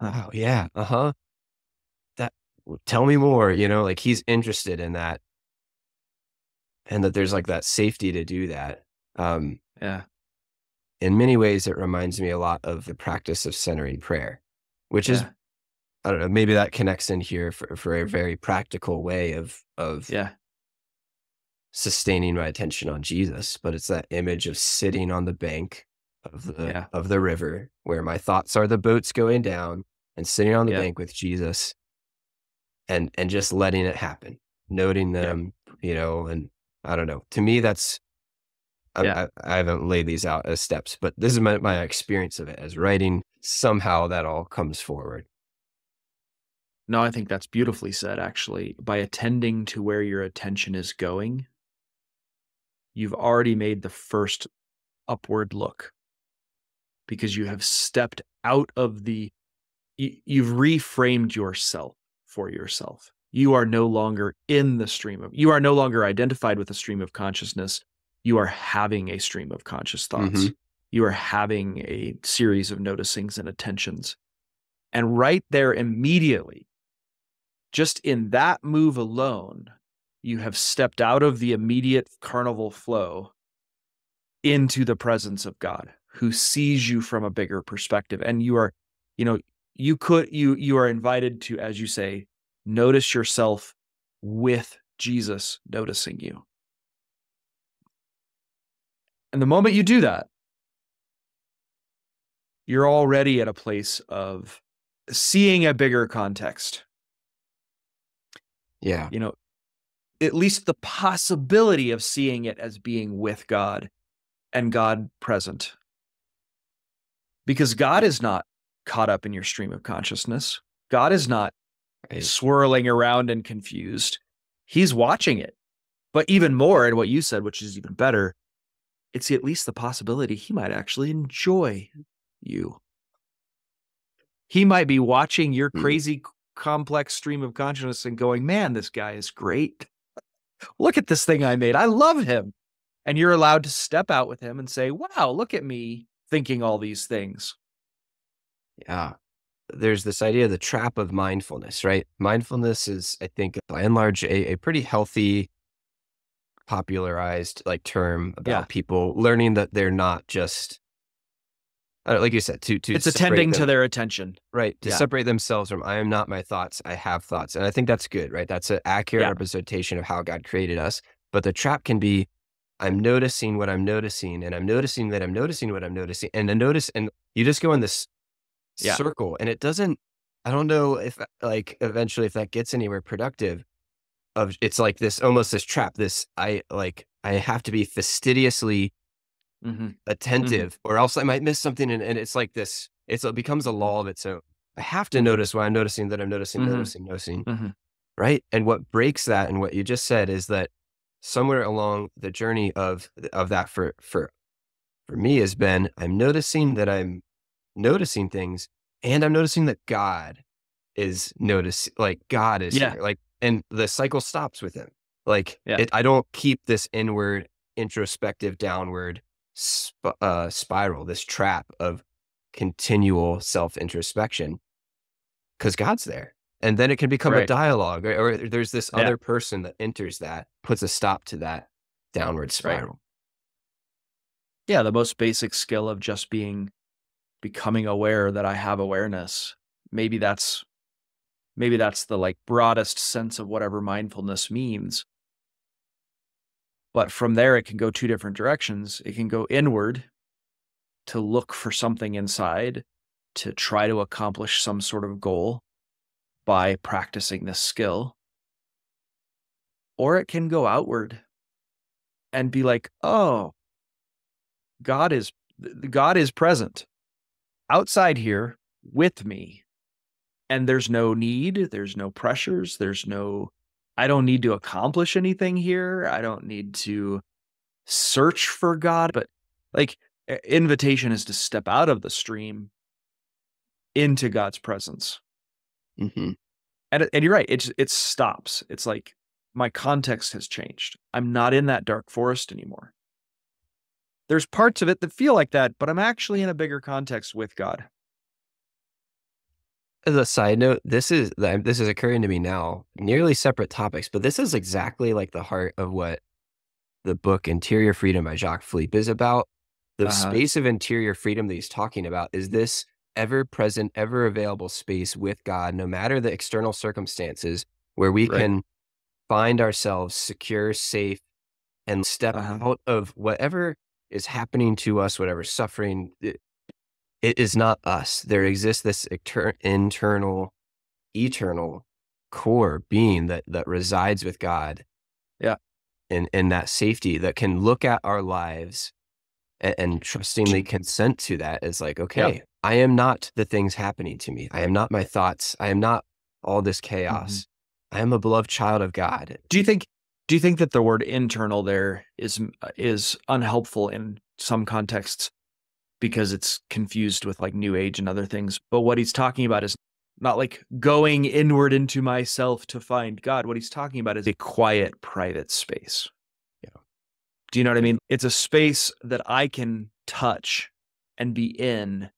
oh yeah uh-huh. That tell me more you know like he's interested in that. And that there's like that safety to do that um yeah. in many ways it reminds me a lot of the practice of centering prayer which yeah. is I don't know, maybe that connects in here for, for a very practical way of of yeah sustaining my attention on Jesus. But it's that image of sitting on the bank of the yeah. of the river where my thoughts are the boats going down and sitting on the yeah. bank with Jesus and and just letting it happen, noting them, yeah. you know, and I don't know. To me, that's I, I, I, haven't laid these out as steps, but this is my, my experience of it as writing. Somehow that all comes forward. No, I think that's beautifully said, actually. By attending to where your attention is going, you've already made the first upward look because you have stepped out of the, you've reframed yourself for yourself. You are no longer in the stream of, you are no longer identified with a stream of consciousness. You are having a stream of conscious thoughts. Mm-hmm. You are having a series of noticings and attentions. And right there immediately, just in that move alone, you have stepped out of the immediate carnival flow into the presence of God who sees you from a bigger perspective. And you are you know you could you you are invited to as you say notice yourself with Jesus noticing you. And the moment you do that you're already at a place of seeing a bigger context. Yeah. You know, at least the possibility of seeing it as being with God and God present. Because God is not caught up in your stream of consciousness. God is not right. swirling around and confused. He's watching it. But even more, and what you said, which is even better, it's at least the possibility he might actually enjoy you. He might be watching your hmm. crazy complex stream of consciousness and going, man, this guy is great. Look at this thing I made. I love him. And you're allowed to step out with him and say, wow, look at me thinking all these things. Yeah. There's this idea of the trap of mindfulness, right? Mindfulness is, I think, by and large, a, a pretty healthy, popularized like term about yeah. people learning that they're not just Uh, like you said, to to it's attending them, to their attention, right? To yeah. separate themselves from I am not my thoughts, I have thoughts, and I think that's good, right? That's an accurate yeah. representation of how God created us. But the trap can be, I'm noticing what I'm noticing, and I'm noticing that I'm noticing what I'm noticing, and I notice, and you just go in this yeah. circle, and it doesn't. I don't know if uh, like eventually if that gets anywhere productive. Of it's like this almost this trap. This I like I have to be fastidiously mm-hmm. attentive mm-hmm. or else I might miss something. And, and, it's like this, it's, it becomes a law of its own. I have to mm-hmm. notice why I'm noticing that I'm noticing, mm-hmm. noticing, noticing. Mm-hmm. Right. And what breaks that and what you just said is that somewhere along the journey of, of that for, for, for me has been, I'm noticing that I'm noticing things and I'm noticing that God is notice like God is yeah. Here. like, and the cycle stops with him. Like yeah. it, I don't keep this inward introspective downward sp- uh, spiral, this trap of continual self introspection because God's there. And then it can become right. a dialogue, or, or, there's this yeah. other person that enters that, puts a stop to that downward spiral. Right. Yeah, the most basic skill of just being, becoming aware that I have awareness. Maybe that's, maybe that's the like broadest sense of whatever mindfulness means. But from there, it can go two different directions. It can go inward to look for something inside, to try to accomplish some sort of goal by practicing this skill. Or it can go outward and be like, oh, God is God is present outside here with me. And there's no need, there's no pressures, there's no I don't need to accomplish anything here. I don't need to search for God, but like invitation is to step out of the stream into God's presence. Mm-hmm. And and you're right. It it stops. It's like my context has changed. I'm not in that dark forest anymore. There's parts of it that feel like that, but I'm actually in a bigger context with God. As a side note, this is this is occurring to me now. Nearly separate topics, but this is exactly like the heart of what the book Interior Freedom by Jacques Philippe is about. The Uh-huh. space of interior freedom that he's talking about is this ever present, ever available space with God, no matter the external circumstances, where we Right. can find ourselves secure, safe, and step Uh-huh. out of whatever is happening to us, whatever suffering. It, is not us. There exists this internal, eternal core being that that resides with God. Yeah. And in that safety that can look at our lives and, and trustingly consent to that is like, okay, I am not the things happening to me. I am not my thoughts. I am not all this chaos. Mm-hmm. I am a beloved child of God. Do you think do you think that the word internal there is is unhelpful in some contexts because it's confused with like new age and other things? But what he's talking about is not like going inward into myself to find God. What he's talking about is a quiet, private space. Yeah. Do you know what I mean? It's a space that I can touch and be in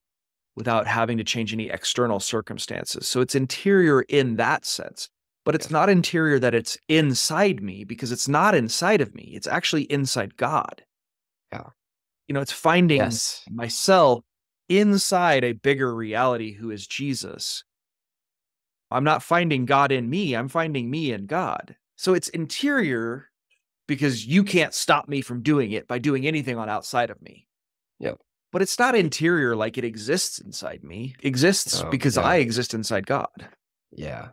without having to change any external circumstances. So it's interior in that sense but it's Yes. not interior that it's inside me because it's not inside of me. It's actually inside God. Yeah. You know, it's finding Yes. myself inside a bigger reality who is Jesus. I'm not finding God in me, I'm finding me in God. So it's interior because you can't stop me from doing it by doing anything on outside of me. Yep. But it's not interior like it exists inside me. It exists Oh, because yeah. I exist inside God. Yeah.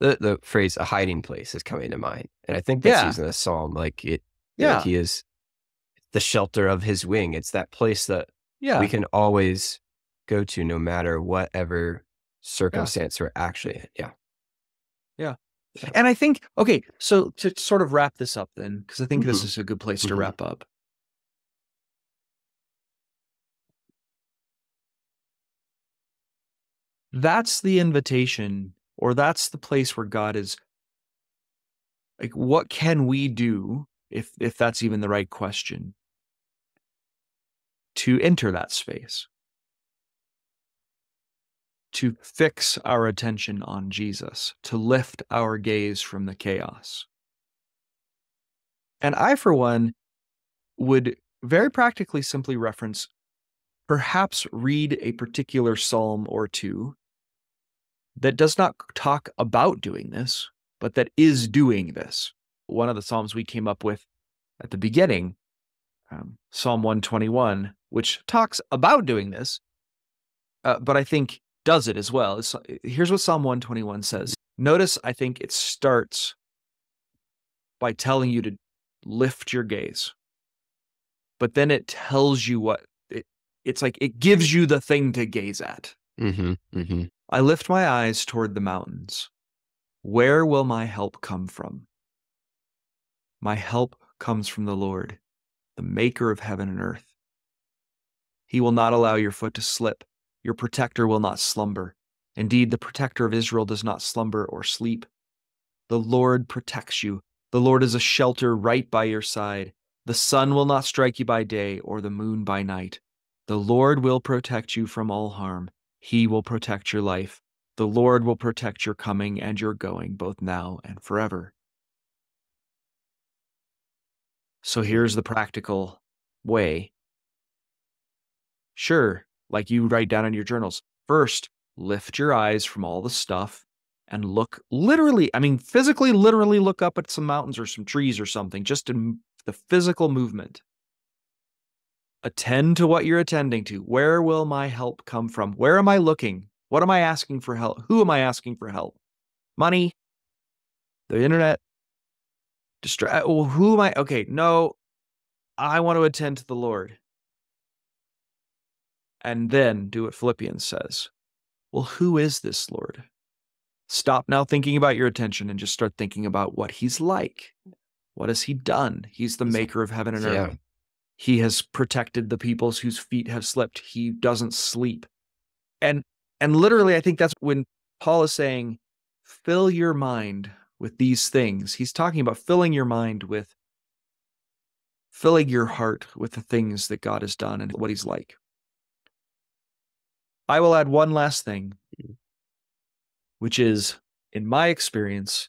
The the phrase a hiding place is coming to mind. And I think that's Yeah. in the psalm. Like it Yeah. like he is the shelter of his wing. It's that place that Yeah. we can always go to no matter whatever circumstance we're actually in. Yeah. Yeah. And I think, okay, so to sort of wrap this up then, because I think this Mhm. is a good place to Mhm. wrap up. That's the invitation, or that's the place where God is like, what can we do, if if that's even the right question, to enter that space? To fix our attention on Jesus, to lift our gaze from the chaos. And I, for one, would very practically simply reference perhaps read a particular psalm or two that does not talk about doing this, but that is doing this. One of the psalms we came up with at the beginning, um, Psalm 121, which talks about doing this, uh, but I think does it as well. It's, here's what Psalm 121 says. Notice, I think it starts by telling you to lift your gaze, but then it tells you what it, it's like. It gives you the thing to gaze at. Mm-hmm. Mm-hmm. I lift my eyes toward the mountains. Where will my help come from? My help comes from the Lord, the maker of heaven and earth. He will not allow your foot to slip. Your protector will not slumber. Indeed, the protector of Israel does not slumber or sleep. The Lord protects you. The Lord is a shelter right by your side. The sun will not strike you by day or the moon by night. The Lord will protect you from all harm. He will protect your life. The Lord will protect your coming and your going, both now and forever. So here's the practical way. Sure, like you write down in your journals. First, lift your eyes from all the stuff and look literally, I mean, physically, literally look up at some mountains or some trees or something, just in the physical movement. Attend to what you're attending to. Where will my help come from? Where am I looking? What am I asking for help? Who am I asking for help? Money? The internet? Distra- uh, well, who am I? Okay, no, I want to attend to the Lord. And then do what Philippians says. Well, who is this Lord? Stop now thinking about your attention and just start thinking about what he's like. What has he done? He's the maker of heaven and earth. Yeah. He has protected the peoples whose feet have slipped. He doesn't sleep. And and literally I think that's when Paul is saying fill your mind with these things. He's talking about filling your mind with filling your heart with the things that God has done and what he's like. I will add one last thing, hmm. which is, in my experience,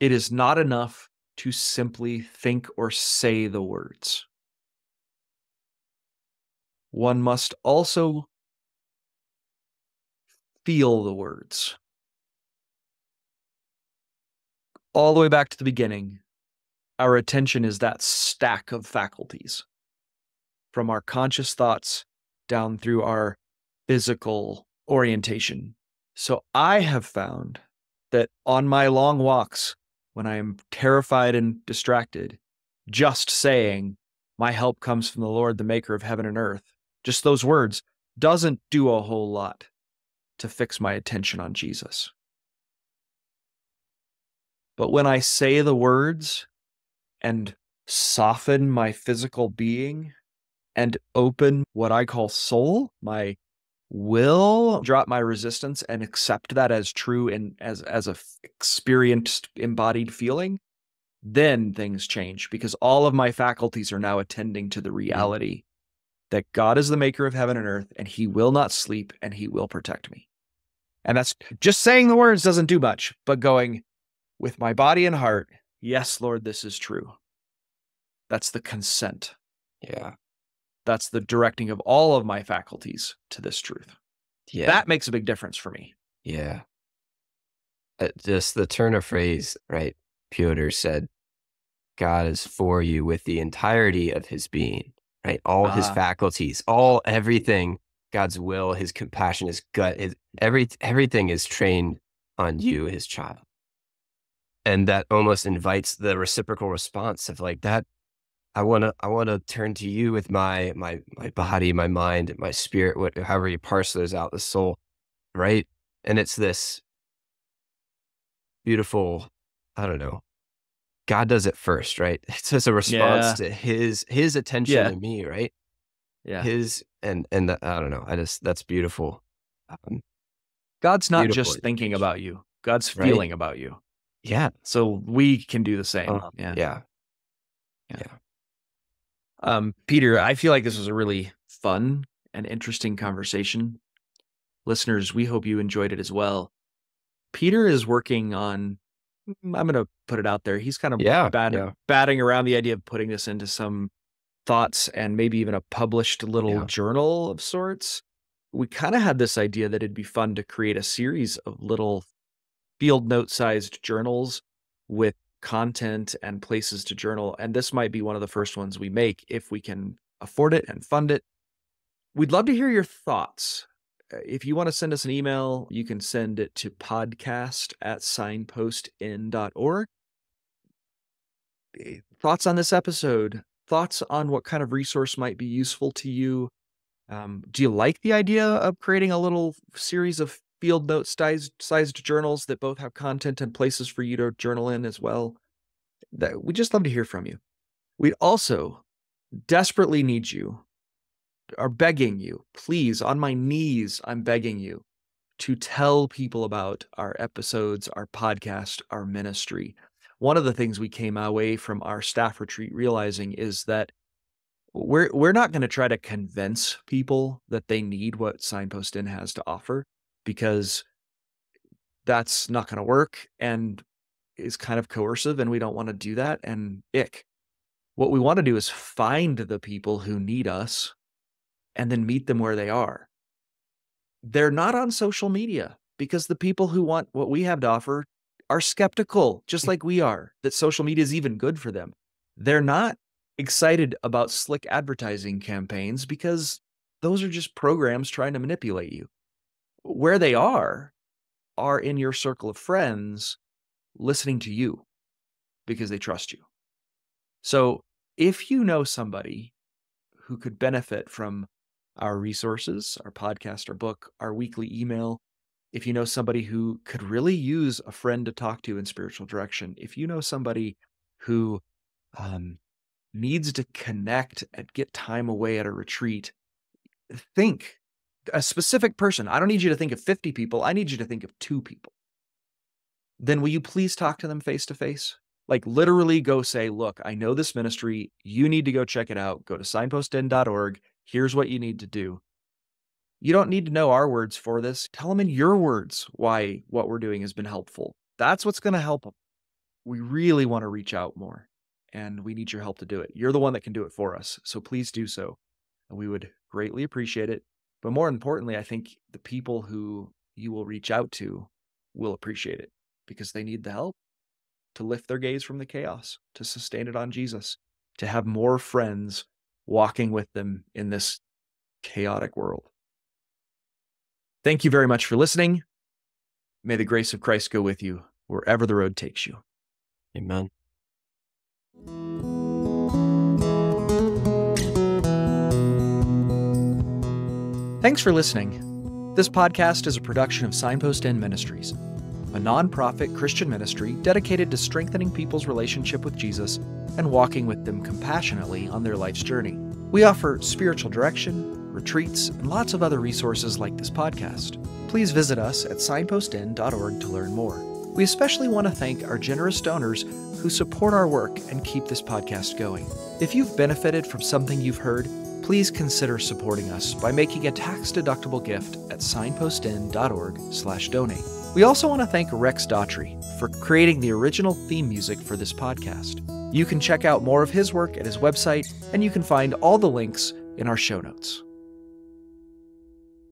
it is not enough to simply think or say the words. One must also feel the words. All the way back to the beginning, our attention is that stack of faculties from our conscious thoughts down through our physical orientation. So I have found that on my long walks, when I am terrified and distracted, just saying, My help comes from the Lord, the maker of heaven and earth, just those words doesn't do a whole lot to fix my attention on Jesus. But when I say the words and soften my physical being and open what I call soul, my will drop my resistance and accept that as true and as as a experienced embodied feeling then things change because all of my faculties are now attending to the mm. reality that God is the maker of heaven and earth and he will not sleep and he will protect me. And that's just saying the words doesn't do much, but going with my body and heart, yes, Lord, this is true. That's the consent. Yeah. That's the directing of all of my faculties to this truth. Yeah. That makes a big difference for me. Yeah. Uh, just the turn of phrase, right? Peter said, God is for you with the entirety of his being, right? All his Ah. faculties, all everything, God's will, his compassion, his gut, his every everything is trained on you, his child. And that almost invites the reciprocal response of like that I want to I want to turn to you with my my my body, my mind, my spirit, what however you parse those out, the soul, right? And it's this beautiful, I don't know. God does it first, right? It's as a response to his his attention Yeah. to me, right? Yeah. His and and the, I don't know. I just that's beautiful. Um, God's not Beautiful just thinking about you. God's Right. feeling about you. yeah, So we can do the same. Uh, yeah. yeah, Um, Peter, I feel like this was a really fun and interesting conversation. Listeners, we hope you enjoyed it as well. Peter is working on, mm, I'm going to put it out there. He's kind of Yeah, bat- yeah. batting around the idea of putting this into some thoughts and maybe even a published little Yeah. journal of sorts. We kind of had this idea that it'd be fun to create a series of little field note sized journals with content and places to journal. And this might be one of the first ones we make if we can afford it and fund it. We'd love to hear your thoughts. Uh, If you want to send us an email, you can send it to podcast at signpostinn.org. Eh, Thoughts on this episode? Thoughts on what kind of resource might be useful to you? Um, do you like the idea of creating a little series of field note sized, sized journals that both have content and places for you to journal in as well? That we just love to hear from you. We also desperately need you, are begging you, please, on my knees, I'm begging you to tell people about our episodes, our podcast, our ministry. One of the things we came away from our staff retreat realizing is that we're we're not going to try to convince people that they need what Signpost Inn has to offer because that's not going to work and is kind of coercive and we don't want to do that and ick. What we want to do is find the people who need us and then meet them where they are. They're not on social media because the people who want what we have to offer are skeptical, just mm. like we are, that social media is even good for them. They're not excited about slick advertising campaigns because those are just programs trying to manipulate you. Where they are, are in your circle of friends listening to you because they trust you. So if you know somebody who could benefit from our resources, our podcast, our book, our weekly email. If you know somebody who could really use a friend to talk to in spiritual direction, if you know somebody who um, needs to connect and get time away at a retreat, think a specific person. I don't need you to think of 50 people. I need you to think of two people. Then will you please talk to them face to face? Like literally go say, look, I know this ministry. You need to go check it out. Go to signpostinn.org. Here's what you need to do. You don't need to know our words for this. Tell them in your words why what we're doing has been helpful. That's what's going to help them. We really want to reach out more and we need your help to do it. You're the one that can do it for us. So please do so. And we would greatly appreciate it. But more importantly, I think the people who you will reach out to will appreciate it because they need the help to lift their gaze from the chaos, to sustain it on Jesus, to have more friends walking with them in this chaotic world. Thank you very much for listening. May the grace of Christ go with you wherever the road takes you. Amen. Thanks for listening. This podcast is a production of Signpost Inn Ministries, a nonprofit Christian ministry dedicated to strengthening people's relationship with Jesus and walking with them compassionately on their life's journey. We offer spiritual direction, retreats, and lots of other resources like this podcast. Please visit us at signpostinn.org to learn more. We especially want to thank our generous donors who support our work and keep this podcast going. If you've benefited from something you've heard, please consider supporting us by making a tax-deductible gift at signpostinn.org/donate. We also want to thank Rex Daugherty for creating the original theme music for this podcast. You can check out more of his work at his website, and you can find all the links in our show notes.